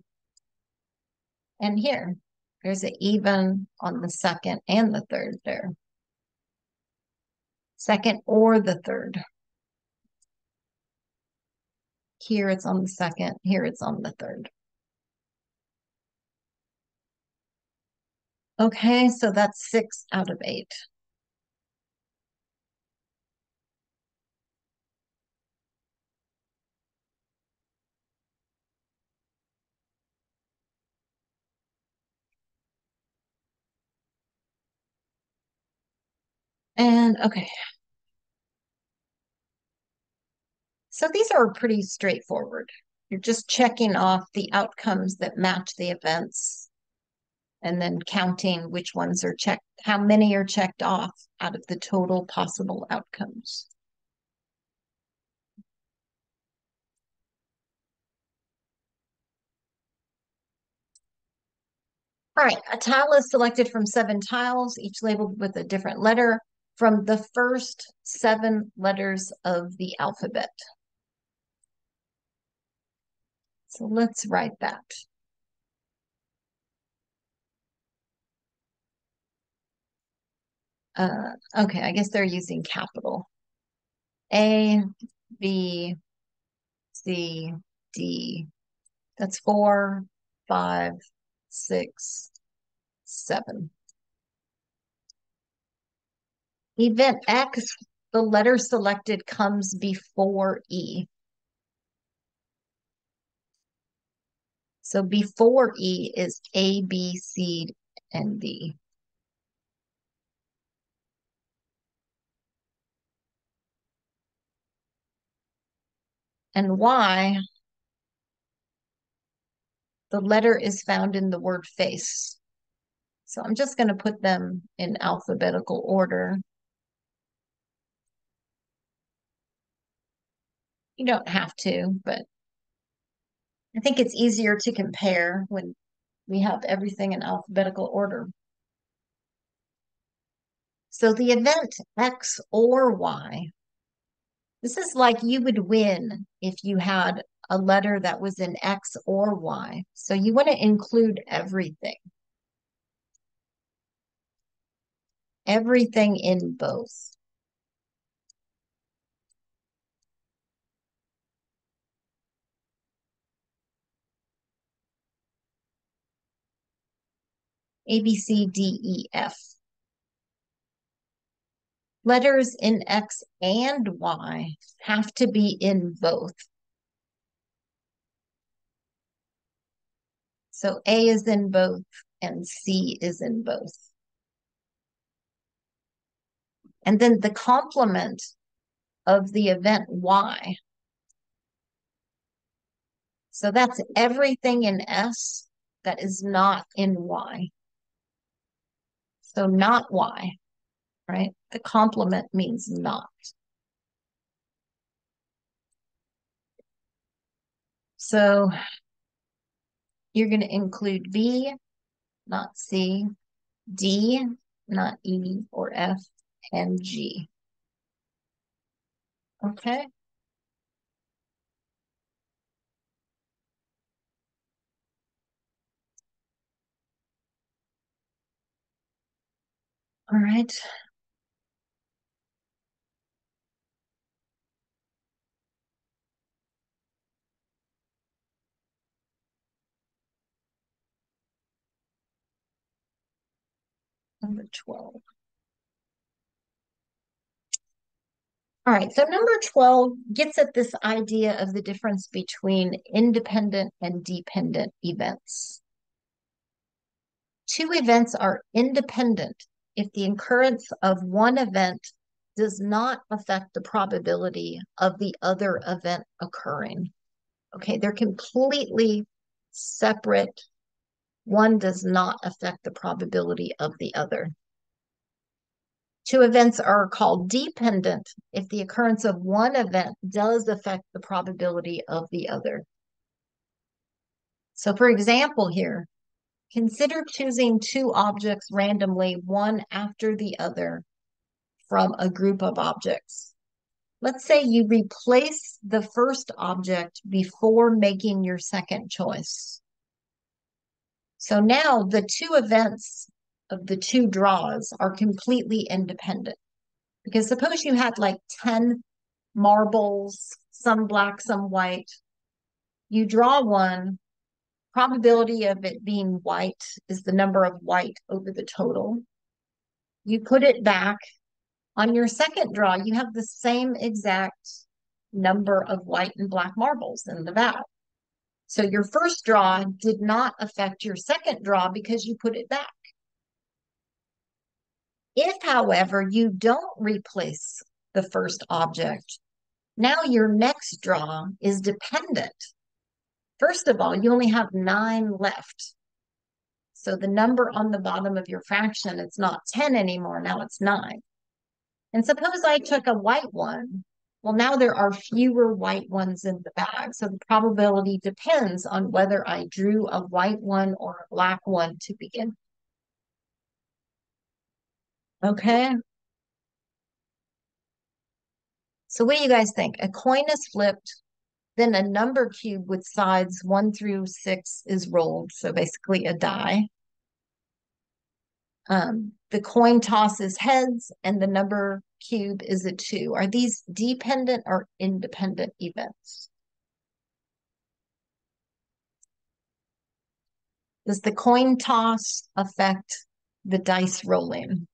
And here, there's an even on the second and the third there. Second or the third. Here it's on the second. Here it's on the third. Okay, so that's six out of eight. And okay. So these are pretty straightforward. You're just checking off the outcomes that match the events and then counting which ones are checked, how many are checked off out of the total possible outcomes. All right, a tile is selected from seven tiles, each labeled with a different letter from the first seven letters of the alphabet. So let's write that. Uh, okay, I guess they're using capital. A, B, C, D. That's four, five, six, seven. Event X, the letter selected comes before E. So before E is A, B, C, and D. And Y, the letter is found in the word face. So I'm just going to put them in alphabetical order. You don't have to, but I think it's easier to compare when we have everything in alphabetical order. So the event X or Y, this is like you would win if you had a letter that was in X or Y. So you want to include everything. Everything in both. A, B, C, D, E, F. Letters in X and Y have to be in both. So A is in both and C is in both. And then the complement of the event Y. So that's everything in S that is not in Y. So not Y, right? The complement means not. So you're going to include B, not C, D, not E or F, and G. Okay. All right. Number 12. All right, so number 12 gets at this idea of the difference between independent and dependent events. Two events are independent if the occurrence of one event does not affect the probability of the other event occurring. Okay, they're completely separate. One does not affect the probability of the other. Two events are called dependent if the occurrence of one event does affect the probability of the other. So for example here, consider choosing two objects randomly, one after the other from a group of objects. Let's say you replace the first object before making your second choice. So now the two events of the two draws are completely independent. Because suppose you had like 10 marbles, some black, some white, you draw one, probability of it being white is the number of white over the total. You put it back. On your second draw, you have the same exact number of white and black marbles in the vat. So your first draw did not affect your second draw because you put it back. If, however, you don't replace the first object, now your next draw is dependent. First of all, you only have nine left. So the number on the bottom of your fraction, it's not 10 anymore. Now it's nine. And suppose I took a white one. Well, now there are fewer white ones in the bag. So the probability depends on whether I drew a white one or a black one to begin. Okay. So what do you guys think? A coin is flipped, then a number cube with sides one through six is rolled. So basically a die. Um, the coin tosses heads and the number cube is a two. Are these dependent or independent events? Does the coin toss affect the dice rolling?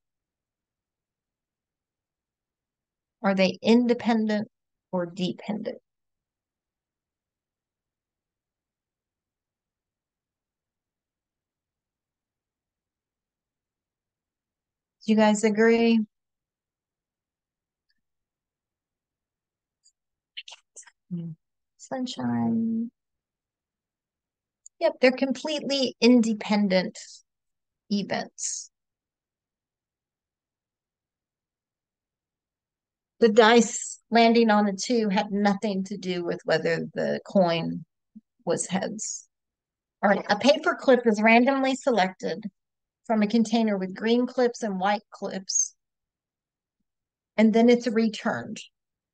Are they independent or dependent? Do you guys agree? Mm-hmm. Sunshine. Yep, they're completely independent events. The dice landing on a two had nothing to do with whether the coin was heads. All right, a paper clip is randomly selected from a container with green clips and white clips, and then it's returned.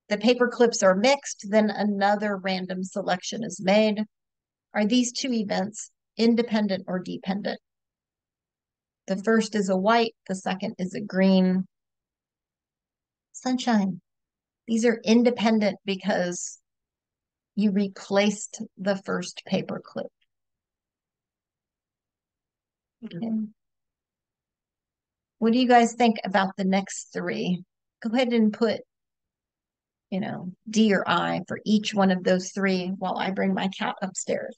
The paper clips are mixed, then another random selection is made. Are these two events independent or dependent? The first is a white, the second is a green. Sunshine. These are independent because you replaced the first paper clip. Mm-hmm. Okay. What do you guys think about the next three? Go ahead and put, you know, D or I for each one of those three while I bring my cat upstairs.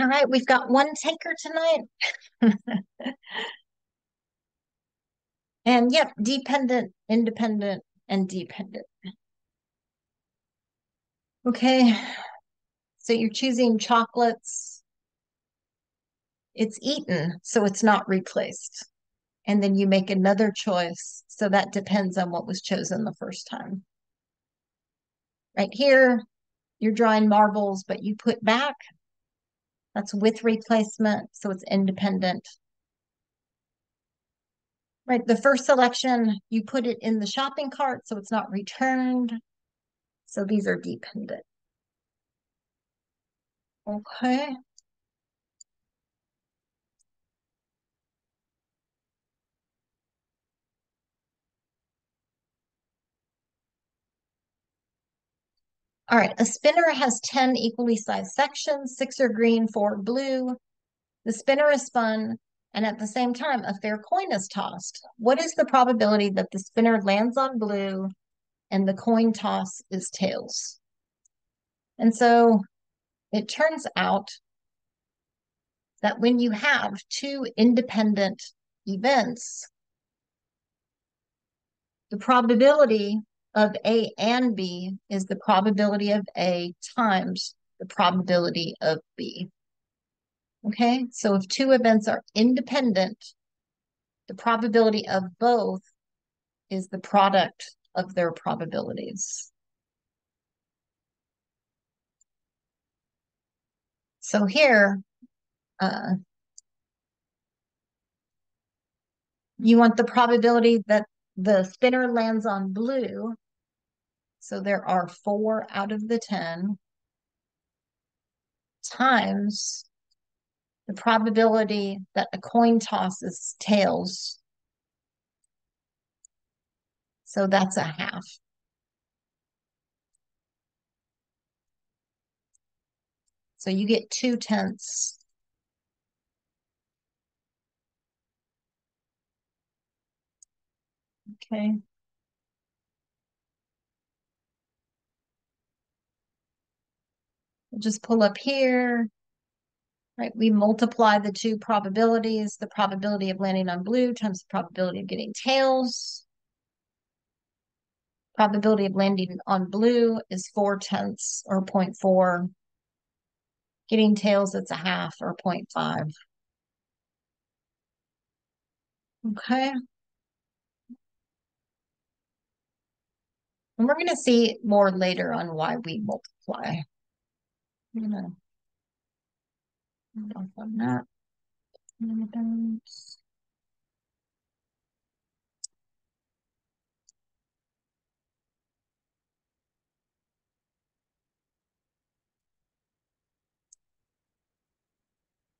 All right, we've got one taker tonight. and yep, dependent, independent, and dependent. Okay, so you're choosing chocolates. It's eaten, so it's not replaced. And then you make another choice. So that depends on what was chosen the first time. Right here, you're drawing marbles, but you put back that's with replacement, so it's independent. Right, the first selection, you put it in the shopping cart, so it's not returned. So these are dependent. Okay. All right, a spinner has 10 equally sized sections, six are green, four blue. The spinner is spun, and at the same time, a fair coin is tossed. What is the probability that the spinner lands on blue and the coin toss is tails? And so it turns out that when you have two independent events, the probability of A and B is the probability of A times the probability of B. Okay, so if two events are independent, the probability of both is the product of their probabilities. So here, uh, you want the probability that the spinner lands on blue. So there are four out of the 10 times the probability that a coin toss is tails. So that's a half. So you get two tenths. Okay. We'll just pull up here, right? We multiply the two probabilities, the probability of landing on blue times the probability of getting tails. Probability of landing on blue is four tenths or 0.4. Getting tails, it's a half or 0.5. Okay. And we're going to see more later on why we multiply. On that.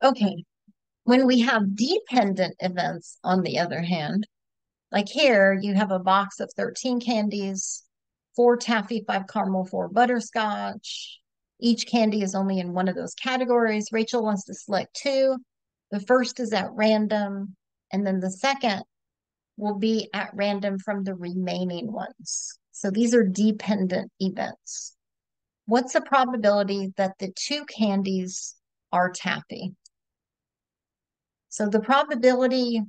Okay, when we have dependent events, on the other hand, like here, you have a box of 13 candies, four taffy, five caramel, four butterscotch. Each candy is only in one of those categories. Rachel wants to select two. The first is at random, and then the second will be at random from the remaining ones. So these are dependent events. What's the probability that the two candies are taffy? So the probability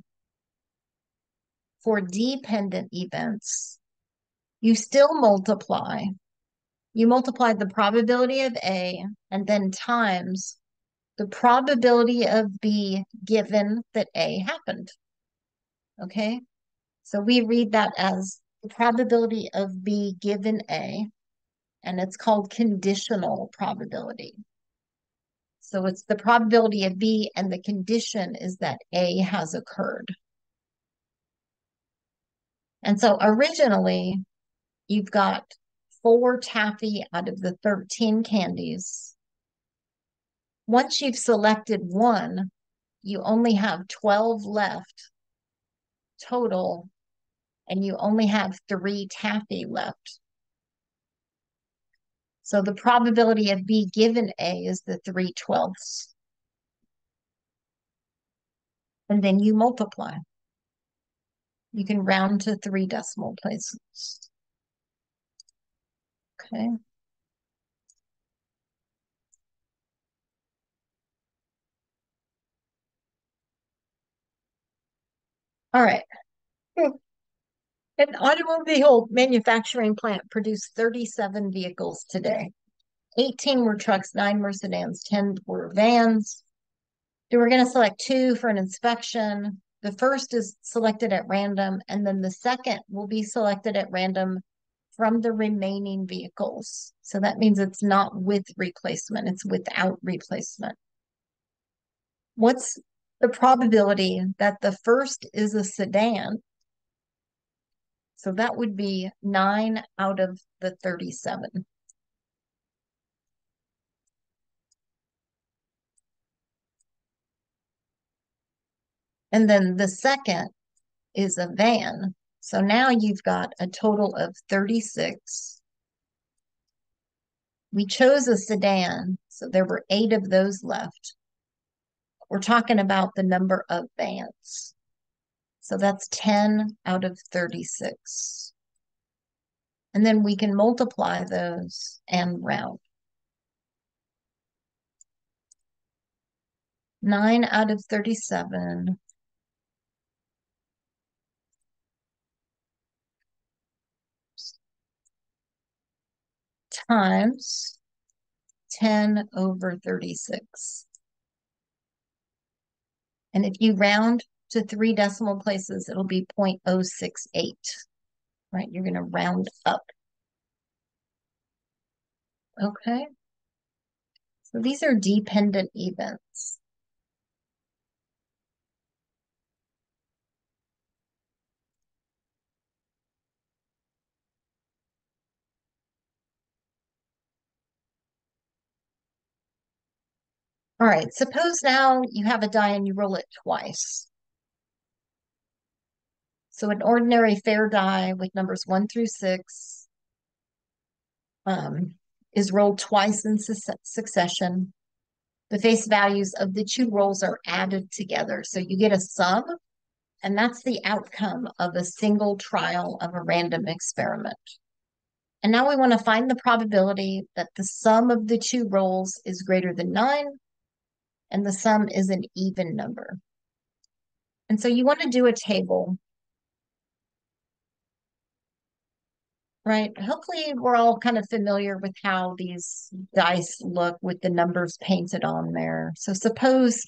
for dependent events, you still multiply. You multiply the probability of A and then times the probability of B given that A happened. Okay, so we read that as the probability of B given A, and it's called conditional probability. So it's the probability of B and the condition is that A has occurred. And so originally you've got four taffy out of the 13 candies. Once you've selected one, you only have 12 left total, and you only have three taffy left. So the probability of B given A is the 3 twelfths. And then you multiply. You can round to three decimal places. Okay. All right. An automobile manufacturing plant produced 37 vehicles today. 18 were trucks, nine were sedans, 10 were vans. They were going to select two for an inspection. The first is selected at random, and then the second will be selected at random from the remaining vehicles. So that means it's not with replacement, it's without replacement. What's the probability that the first is a sedan so that would be nine out of the 37. And then the second is a van. So now you've got a total of 36. We chose a sedan, so there were eight of those left. We're talking about the number of vans. So that's 10 out of 36. And then we can multiply those and round. 9 out of 37 times 10 over 36. And if you round to three decimal places, it'll be 0.068, right? You're going to round up. Okay. So these are dependent evens. All right, suppose now you have a die and you roll it twice. So an ordinary fair die with numbers one through six um, is rolled twice in su succession. The face values of the two rolls are added together. So you get a sum, and that's the outcome of a single trial of a random experiment. And now we want to find the probability that the sum of the two rolls is greater than nine and the sum is an even number. And so you want to do a table, right? Hopefully we're all kind of familiar with how these dice look with the numbers painted on there. So suppose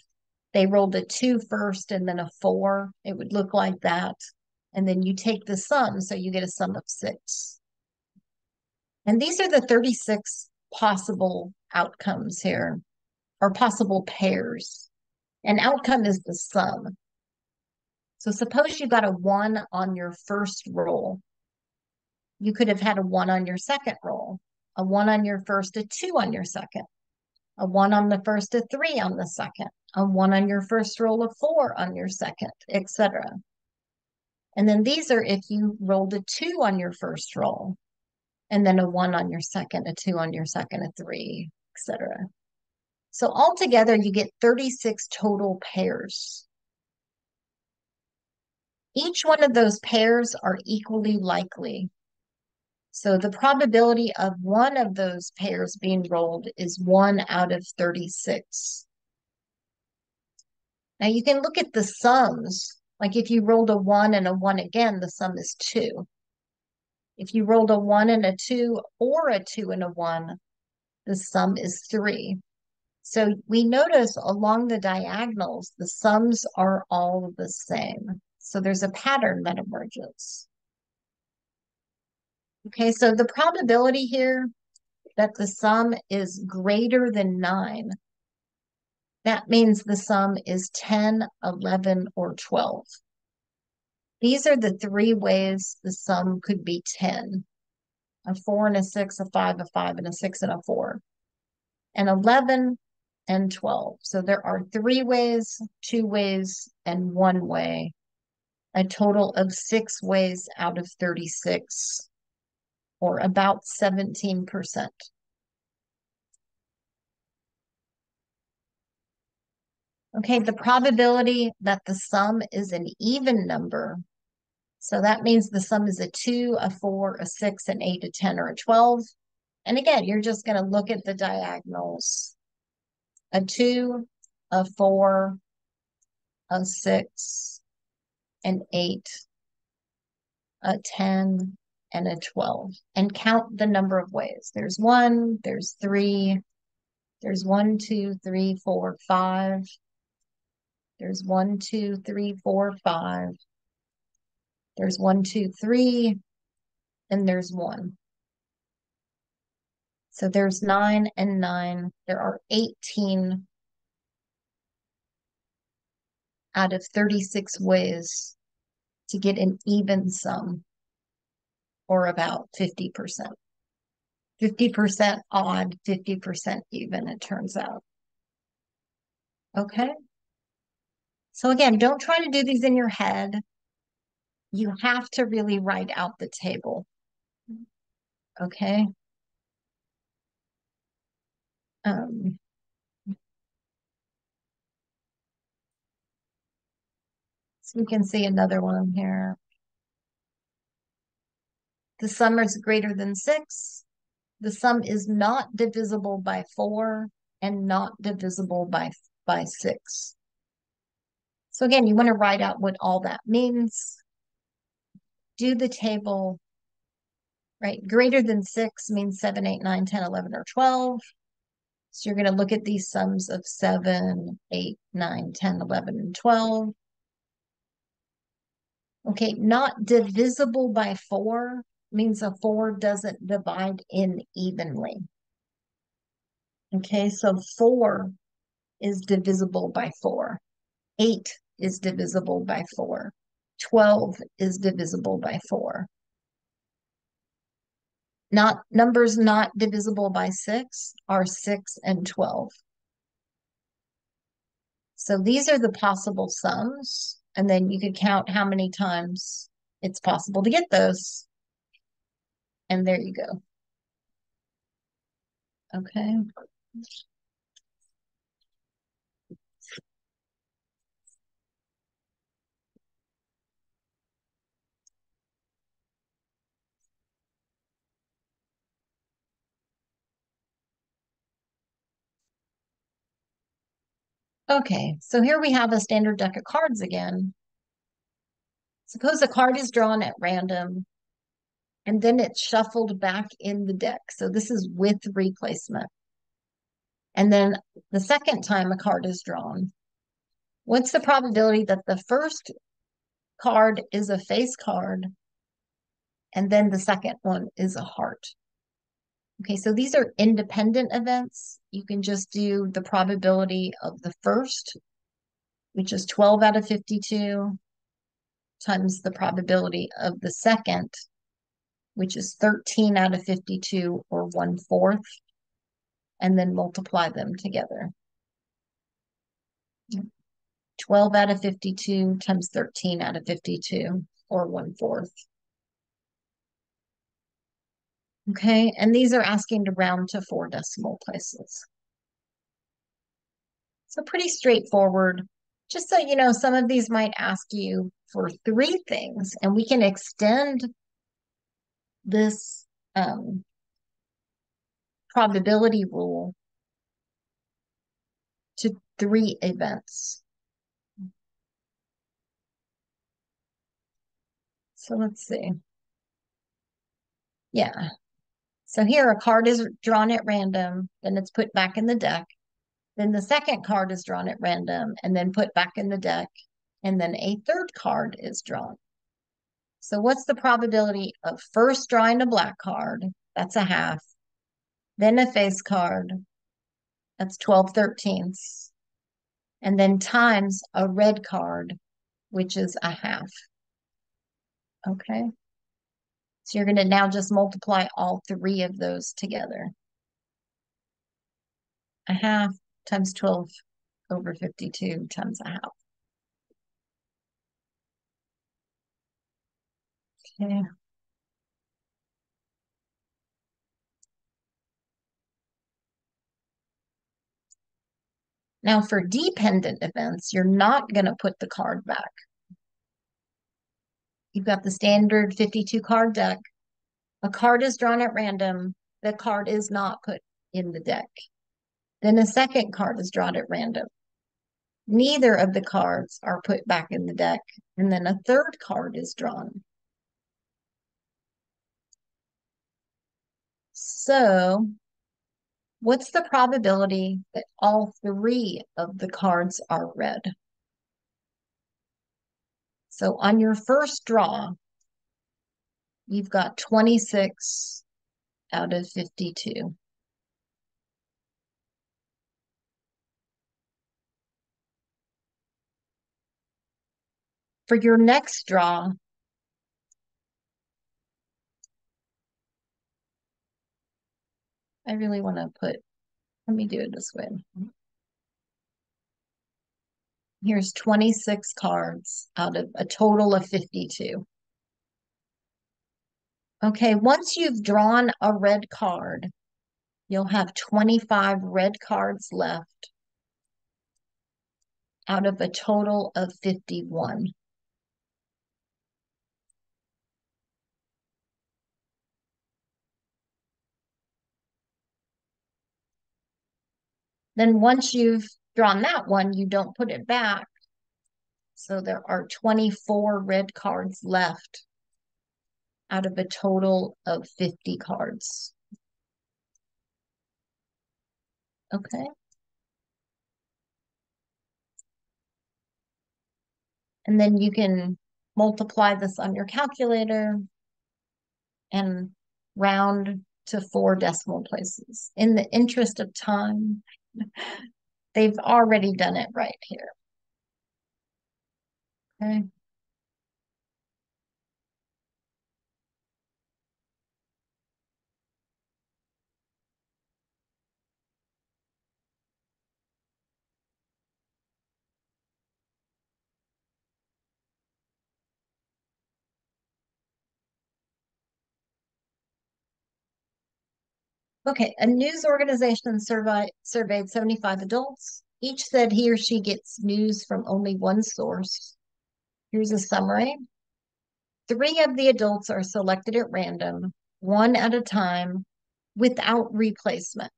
they rolled a two first and then a four, it would look like that. And then you take the sum, so you get a sum of six. And these are the 36 possible outcomes here or possible pairs. An outcome is the sum. So suppose you got a one on your first roll. You could have had a one on your second roll, a one on your first, a two on your second, a one on the first, a three on the second, a one on your first roll, a four on your second, etc. And then these are if you rolled a two on your first roll, and then a one on your second, a two on your second, a three, etc. So altogether, you get 36 total pairs. Each one of those pairs are equally likely. So the probability of one of those pairs being rolled is one out of 36. Now you can look at the sums. Like if you rolled a one and a one again, the sum is two. If you rolled a one and a two or a two and a one, the sum is three. So we notice along the diagonals, the sums are all the same. So there's a pattern that emerges. Okay, so the probability here that the sum is greater than 9, that means the sum is 10, 11, or 12. These are the three ways the sum could be 10. A 4 and a 6, a 5, a 5, and a 6 and a 4. And 11 and 12. So there are three ways, two ways, and one way. A total of six ways out of 36, or about 17%. Okay, the probability that the sum is an even number. So that means the sum is a 2, a 4, a 6, an 8, a 10, or a 12. And again, you're just going to look at the diagonals a two, a four, a six, an eight, a 10, and a 12. And count the number of ways. There's one, there's three, there's one, two, three, four, five. There's one, two, three, four, five. There's one, two, three, and there's one. So there's nine and nine. There are 18 out of 36 ways to get an even sum or about 50%. 50% odd, 50% even, it turns out. Okay. So again, don't try to do these in your head. You have to really write out the table. Okay. Um, so we can see another one here. The sum is greater than six. The sum is not divisible by four and not divisible by, by six. So again, you want to write out what all that means. Do the table, right? Greater than 6 means 7, 8, 9, 10, 11, or 12. So you're going to look at these sums of 7, 8, 9, 10, 11, and 12. Okay, not divisible by 4 means a 4 doesn't divide in evenly. Okay, so 4 is divisible by 4. 8 is divisible by 4. 12 is divisible by 4. Not numbers not divisible by 6 are 6 and 12. So these are the possible sums, and then you could count how many times it's possible to get those. And there you go. Okay. Okay, so here we have a standard deck of cards again. Suppose a card is drawn at random and then it's shuffled back in the deck. So this is with replacement. And then the second time a card is drawn, what's the probability that the first card is a face card and then the second one is a heart? Okay, so these are independent events. You can just do the probability of the first, which is 12 out of 52, times the probability of the second, which is 13 out of 52 or one fourth, and then multiply them together. 12 out of 52 times 13 out of 52 or one fourth. Okay, and these are asking to round to four decimal places. So pretty straightforward. Just so you know, some of these might ask you for three things, and we can extend this um, probability rule to three events. So let's see. Yeah. So here a card is drawn at random, then it's put back in the deck. Then the second card is drawn at random and then put back in the deck. And then a third card is drawn. So what's the probability of first drawing a black card? That's a half. Then a face card. That's 12 thirteenths. And then times a red card, which is a half. Okay. So you're going to now just multiply all three of those together. A half times 12 over 52 times a half. Okay. Now for dependent events, you're not going to put the card back. You've got the standard 52 card deck. A card is drawn at random. The card is not put in the deck. Then a second card is drawn at random. Neither of the cards are put back in the deck. And then a third card is drawn. So what's the probability that all three of the cards are red? So on your first draw, you've got 26 out of 52. For your next draw, I really want to put, let me do it this way. Here's 26 cards out of a total of 52. Okay, once you've drawn a red card, you'll have 25 red cards left out of a total of 51. Then once you've drawn that one, you don't put it back. So there are 24 red cards left out of a total of 50 cards. Okay. And then you can multiply this on your calculator and round to four decimal places. In the interest of time, they've already done it right here. Okay. Okay, a news organization survey, surveyed 75 adults. Each said he or she gets news from only one source. Here's a summary. Three of the adults are selected at random, one at a time, without replacement.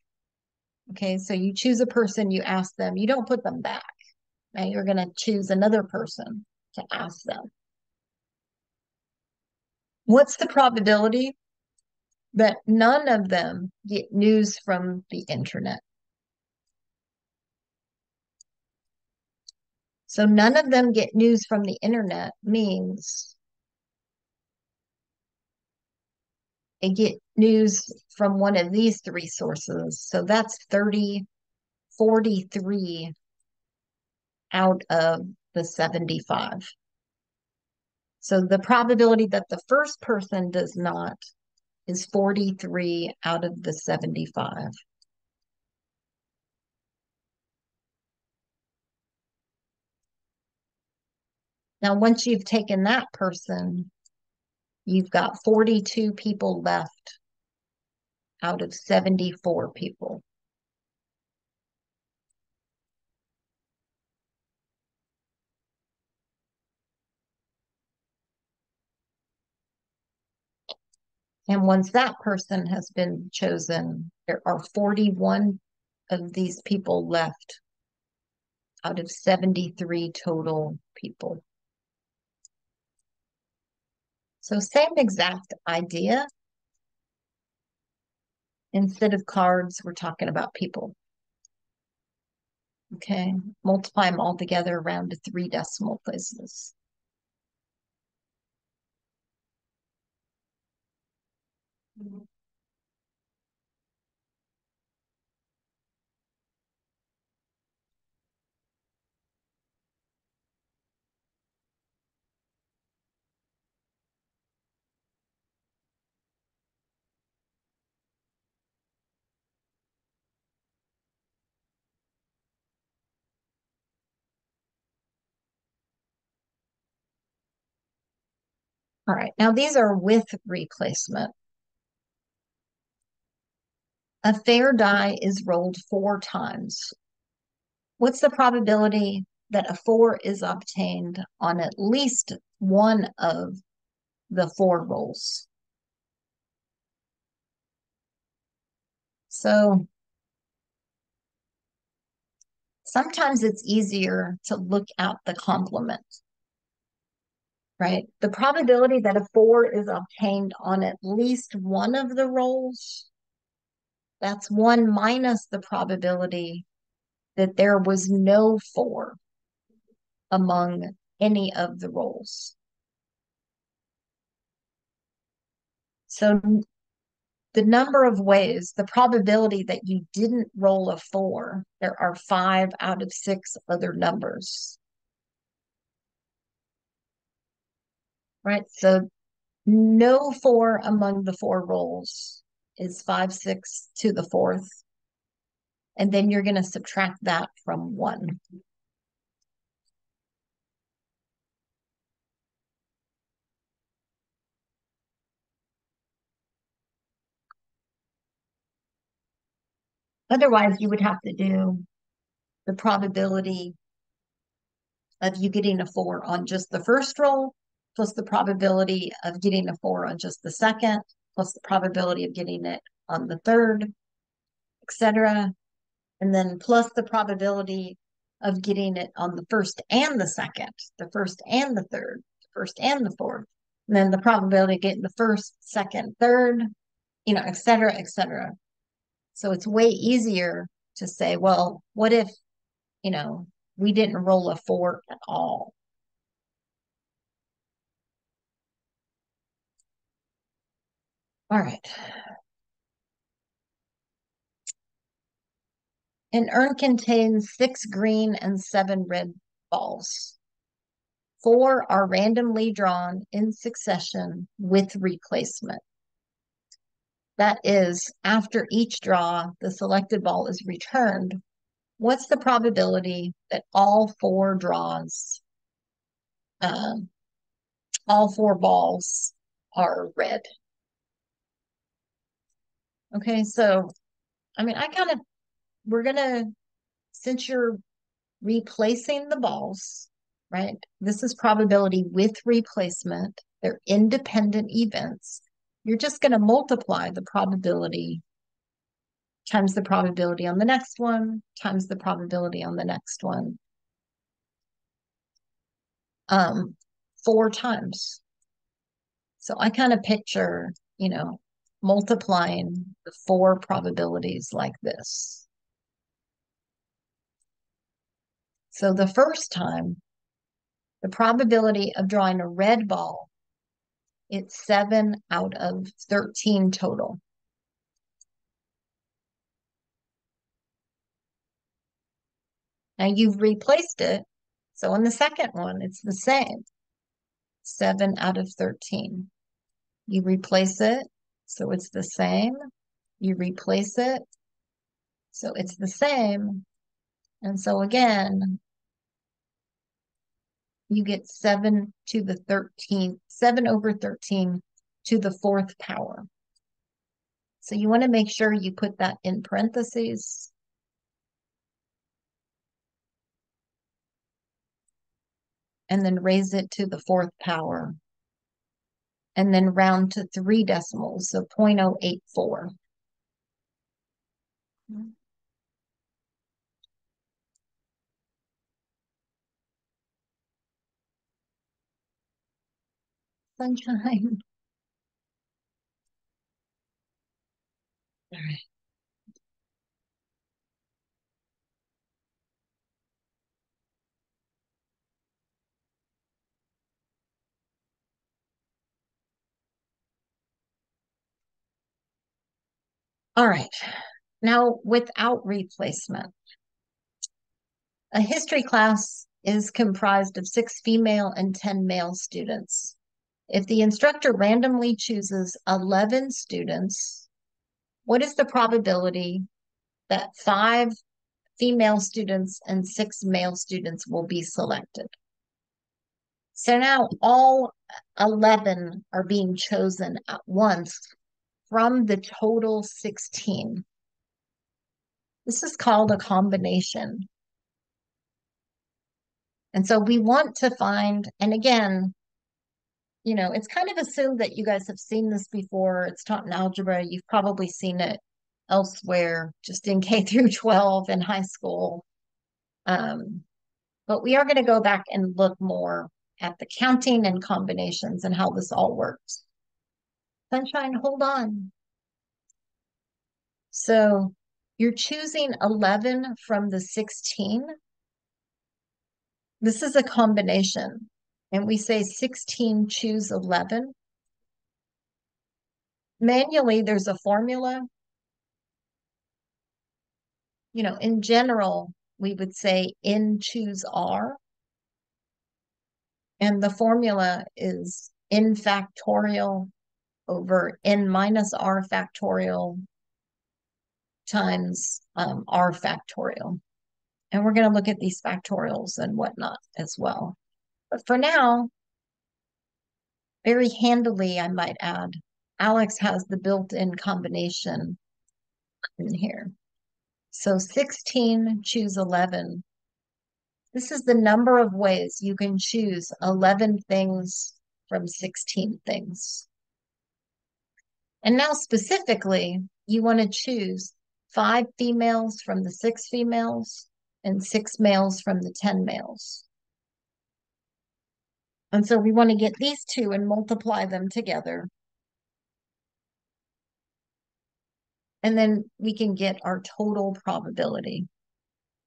Okay, so you choose a person, you ask them, you don't put them back. Now you're going to choose another person to ask them. What's the probability that none of them get news from the internet? So none of them get news from the internet means they get news from one of these three sources. So that's 30, 43 out of the 75. So the probability that the first person does not is 43 out of the 75. Now, once you've taken that person, you've got 42 people left out of 74 people. And once that person has been chosen, there are 41 of these people left out of 73 total people. So same exact idea. Instead of cards, we're talking about people. Okay, multiply them all together around to three decimal places. All right, now these are with replacement. A fair die is rolled four times. What's the probability that a four is obtained on at least one of the four rolls? So sometimes it's easier to look at the complement right? The probability that a four is obtained on at least one of the rolls, that's one minus the probability that there was no four among any of the rolls. So the number of ways, the probability that you didn't roll a four, there are five out of six other numbers. right? So no four among the four rolls is five, six to the fourth. And then you're going to subtract that from one. Otherwise, you would have to do the probability of you getting a four on just the first roll plus the probability of getting a four on just the second, plus the probability of getting it on the third, etc. And then plus the probability of getting it on the first and the second, the first and the third, the first and the fourth, and then the probability of getting the first, second, third, you know, et cetera, et cetera. So it's way easier to say, well, what if, you know, we didn't roll a four at all? All right. An urn contains six green and seven red balls. Four are randomly drawn in succession with replacement. That is, after each draw, the selected ball is returned. What's the probability that all four draws, um, all four balls are red? Okay, so I mean, I kind of, we're gonna, since you're replacing the balls, right? This is probability with replacement. They're independent events. You're just to multiply the probability times the probability on the next one, times the probability on the next one. Um, four times. So I kind of picture, you know, multiplying the four probabilities like this. So the first time, the probability of drawing a red ball, it's seven out of 13 total. Now you've replaced it. So in the second one, it's the same. Seven out of 13. You replace it, so it's the same. You replace it, so it's the same. And so again, you get 7 to the 13th, 7 over 13 to the fourth power. So you want to make sure you put that in parentheses. And then raise it to the fourth power. And then round to three decimals, so 0.084. sunshine. All right. All right. Now, without replacement, a history class is comprised of six female and 10 male students. If the instructor randomly chooses 11 students, what is the probability that five female students and six male students will be selected? So now all 11 are being chosen at once from the total 16. This is called a combination. And so we want to find, and again, you know, it's kind of assumed that you guys have seen this before. It's taught in algebra. You've probably seen it elsewhere, just in K through 12 in high school. Um, but we are going to go back and look more at the counting and combinations and how this all works. Sunshine, hold on. So you're choosing 11 from the 16. This is a combination and we say 16 choose 11. Manually, there's a formula. You know, in general, we would say n choose r. And the formula is n factorial over n minus r factorial times um, r factorial. And we're going to look at these factorials and whatnot as well. But for now, very handily, I might add, ALEKS has the built-in combination in here. So 16, choose 11. This is the number of ways you can choose 11 things from 16 things. And now specifically, you want to choose five females from the six females and six males from the 10 males. And so we want to get these two and multiply them together. And then we can get our total probability,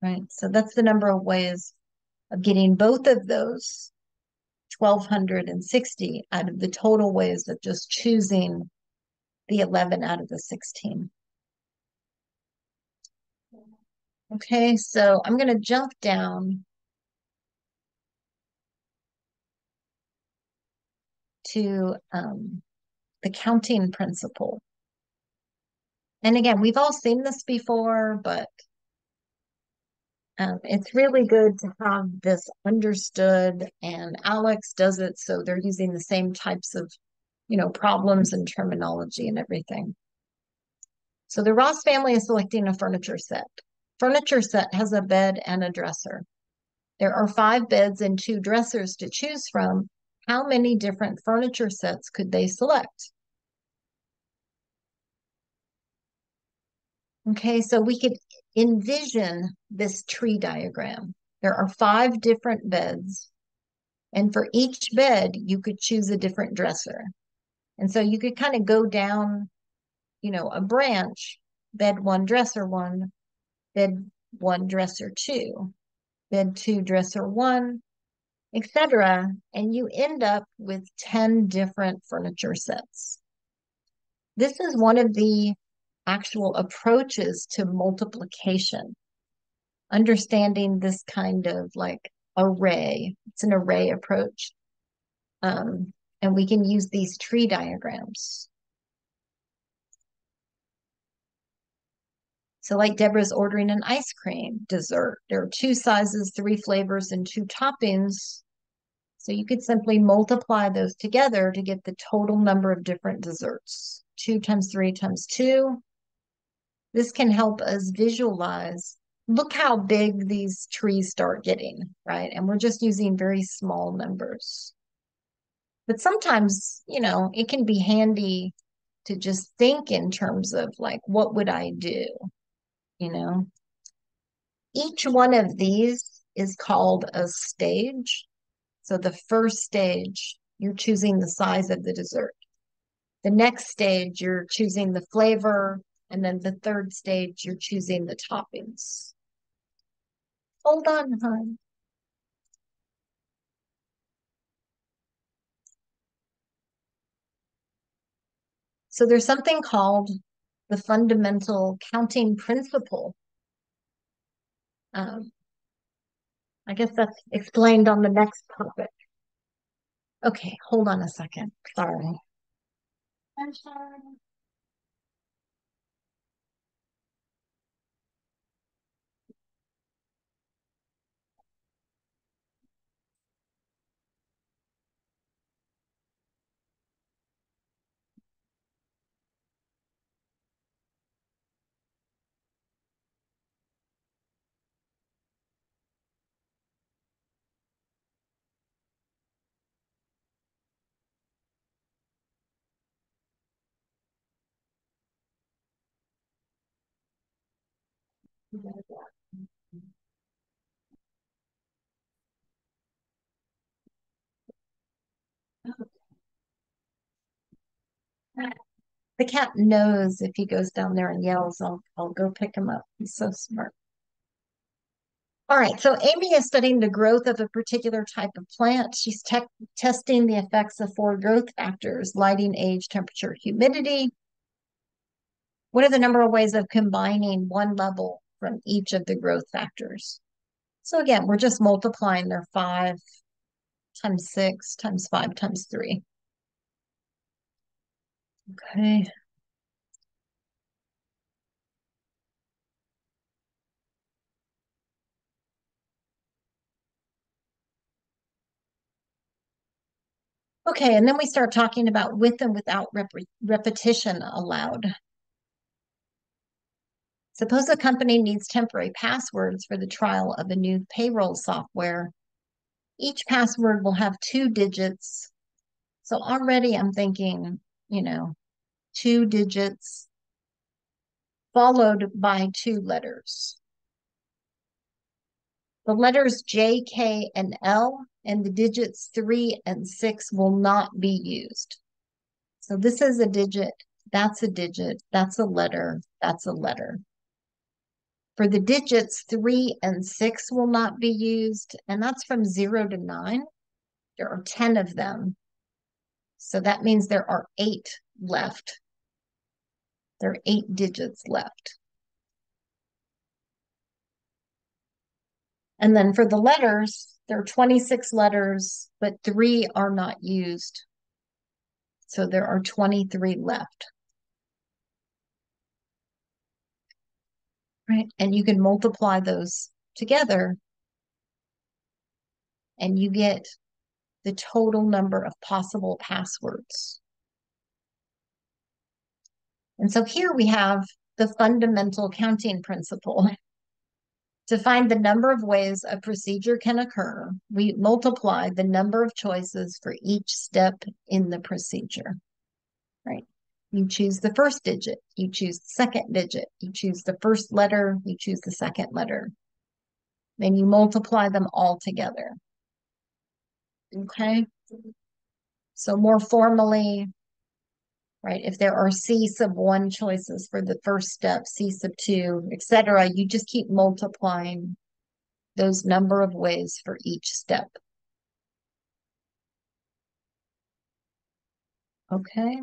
right? So that's the number of ways of getting both of those 1260 out of the total ways of just choosing the 11 out of the 16. Okay, so I'm going to jump down to um, the counting principle. And again, we've all seen this before, but um, it's really good to have this understood. And ALEKS does it, so they're using the same types of, you know, problems and terminology and everything. So the Ross family is selecting a furniture set. Furniture set has a bed and a dresser. There are five beds and two dressers to choose from. How many different furniture sets could they select? Okay, so we could envision this tree diagram. There are five different beds, and for each bed, you could choose a different dresser. And so you could kind of go down, you know, a branch, bed one, dresser one, bed one, dresser two, bed two, dresser one, etc. And you end up with 10 different furniture sets. This is one of the actual approaches to multiplication. Understanding this kind of like array. It's an array approach. Um, and we can use these tree diagrams. So like Deborah's ordering an ice cream dessert. There are two sizes, three flavors, and two toppings. So you could simply multiply those together to get the total number of different desserts. Two times three times two. This can help us visualize, look how big these trees start getting, right? And we're just using very small numbers. But sometimes, you know, it can be handy to just think in terms of like, what would I do? you know. Each one of these is called a stage. So the first stage, you're choosing the size of the dessert. The next stage, you're choosing the flavor. And then the third stage, you're choosing the toppings. Hold on, hon. So there's something called the fundamental counting principle. Um, I guess that's explained on the next topic. Okay, hold on a second. Sorry. The cat knows if he goes down there and yells, I'll, I'll go pick him up. He's so smart. All right, so Amy is studying the growth of a particular type of plant. She's te testing the effects of four growth factors, lighting, age, temperature, humidity. What are the number of ways of combining one level from each of the growth factors? So again, we're just multiplying their five times six times five times three. Okay. Okay, and then we start talking about with and without rep repetition allowed. Suppose a company needs temporary passwords for the trial of a new payroll software. Each password will have two digits. So already I'm thinking, you know, two digits followed by two letters. The letters J, K, and L and the digits three and six will not be used. So this is a digit, that's a digit, that's a letter, that's a letter. For the digits three and six will not be used, and that's from zero to nine. There are 10 of them. So that means there are eight left. There are eight digits left. And then for the letters, there are 26 letters, but three are not used. So there are 23 left. Right, and you can multiply those together and you get the total number of possible passwords. And so here we have the fundamental counting principle. To find the number of ways a procedure can occur, we multiply the number of choices for each step in the procedure? You choose the first digit, you choose the second digit, you choose the first letter, you choose the second letter. Then you multiply them all together. Okay? So more formally, right? If there are C sub one choices for the first step, C sub two, etc., you just keep multiplying those number of ways for each step. Okay.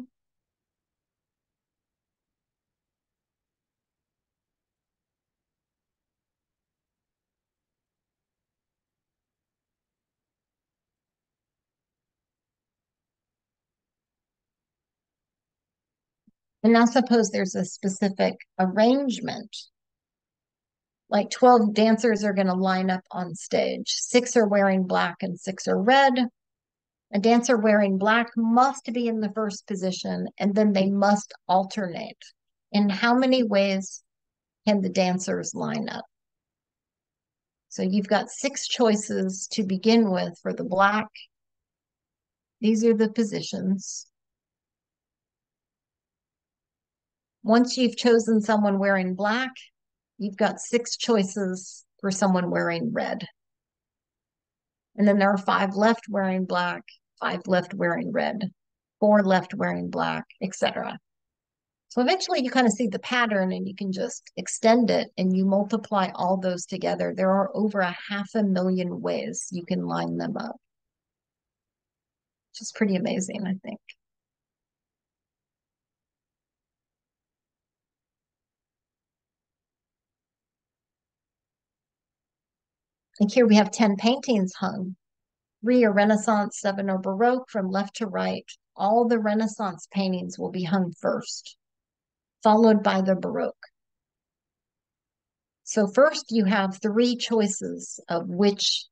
And now suppose there's a specific arrangement. Like 12 dancers are going to line up on stage. Six are wearing black and six are red. A dancer wearing black must be in the first position and then they must alternate. In how many ways can the dancers line up? So you've got six choices to begin with for the black. These are the positions. Once you've chosen someone wearing black, you've got six choices for someone wearing red. And then there are five left wearing black, five left wearing red, four left wearing black, etc. So eventually you kind of see the pattern and you can just extend it and you multiply all those together. There are over a half a million ways you can line them up. Which is pretty amazing, I think. And here we have 10 paintings hung. Three are Renaissance, seven are Baroque from left to right. All the Renaissance paintings will be hung first, followed by the Baroque. So first you have three choices of which,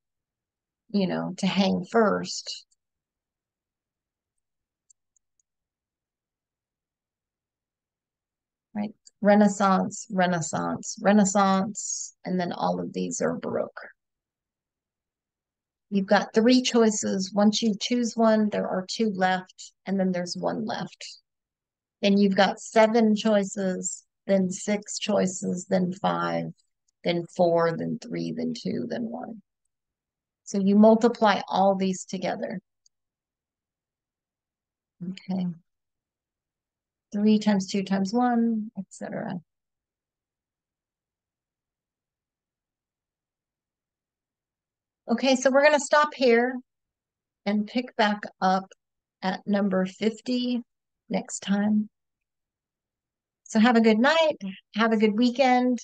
you know, to hang first. Right? Renaissance, Renaissance, Renaissance, and then all of these are Baroque. You've got three choices. Once you choose one, there are two left, and then there's one left. Then you've got seven choices, then six choices, then five, then four, then three, then two, then one. So you multiply all these together. Okay. Three times two times one, etc. Okay, so we're going to stop here and pick back up at number 50 next time. So have a good night. Have a good weekend.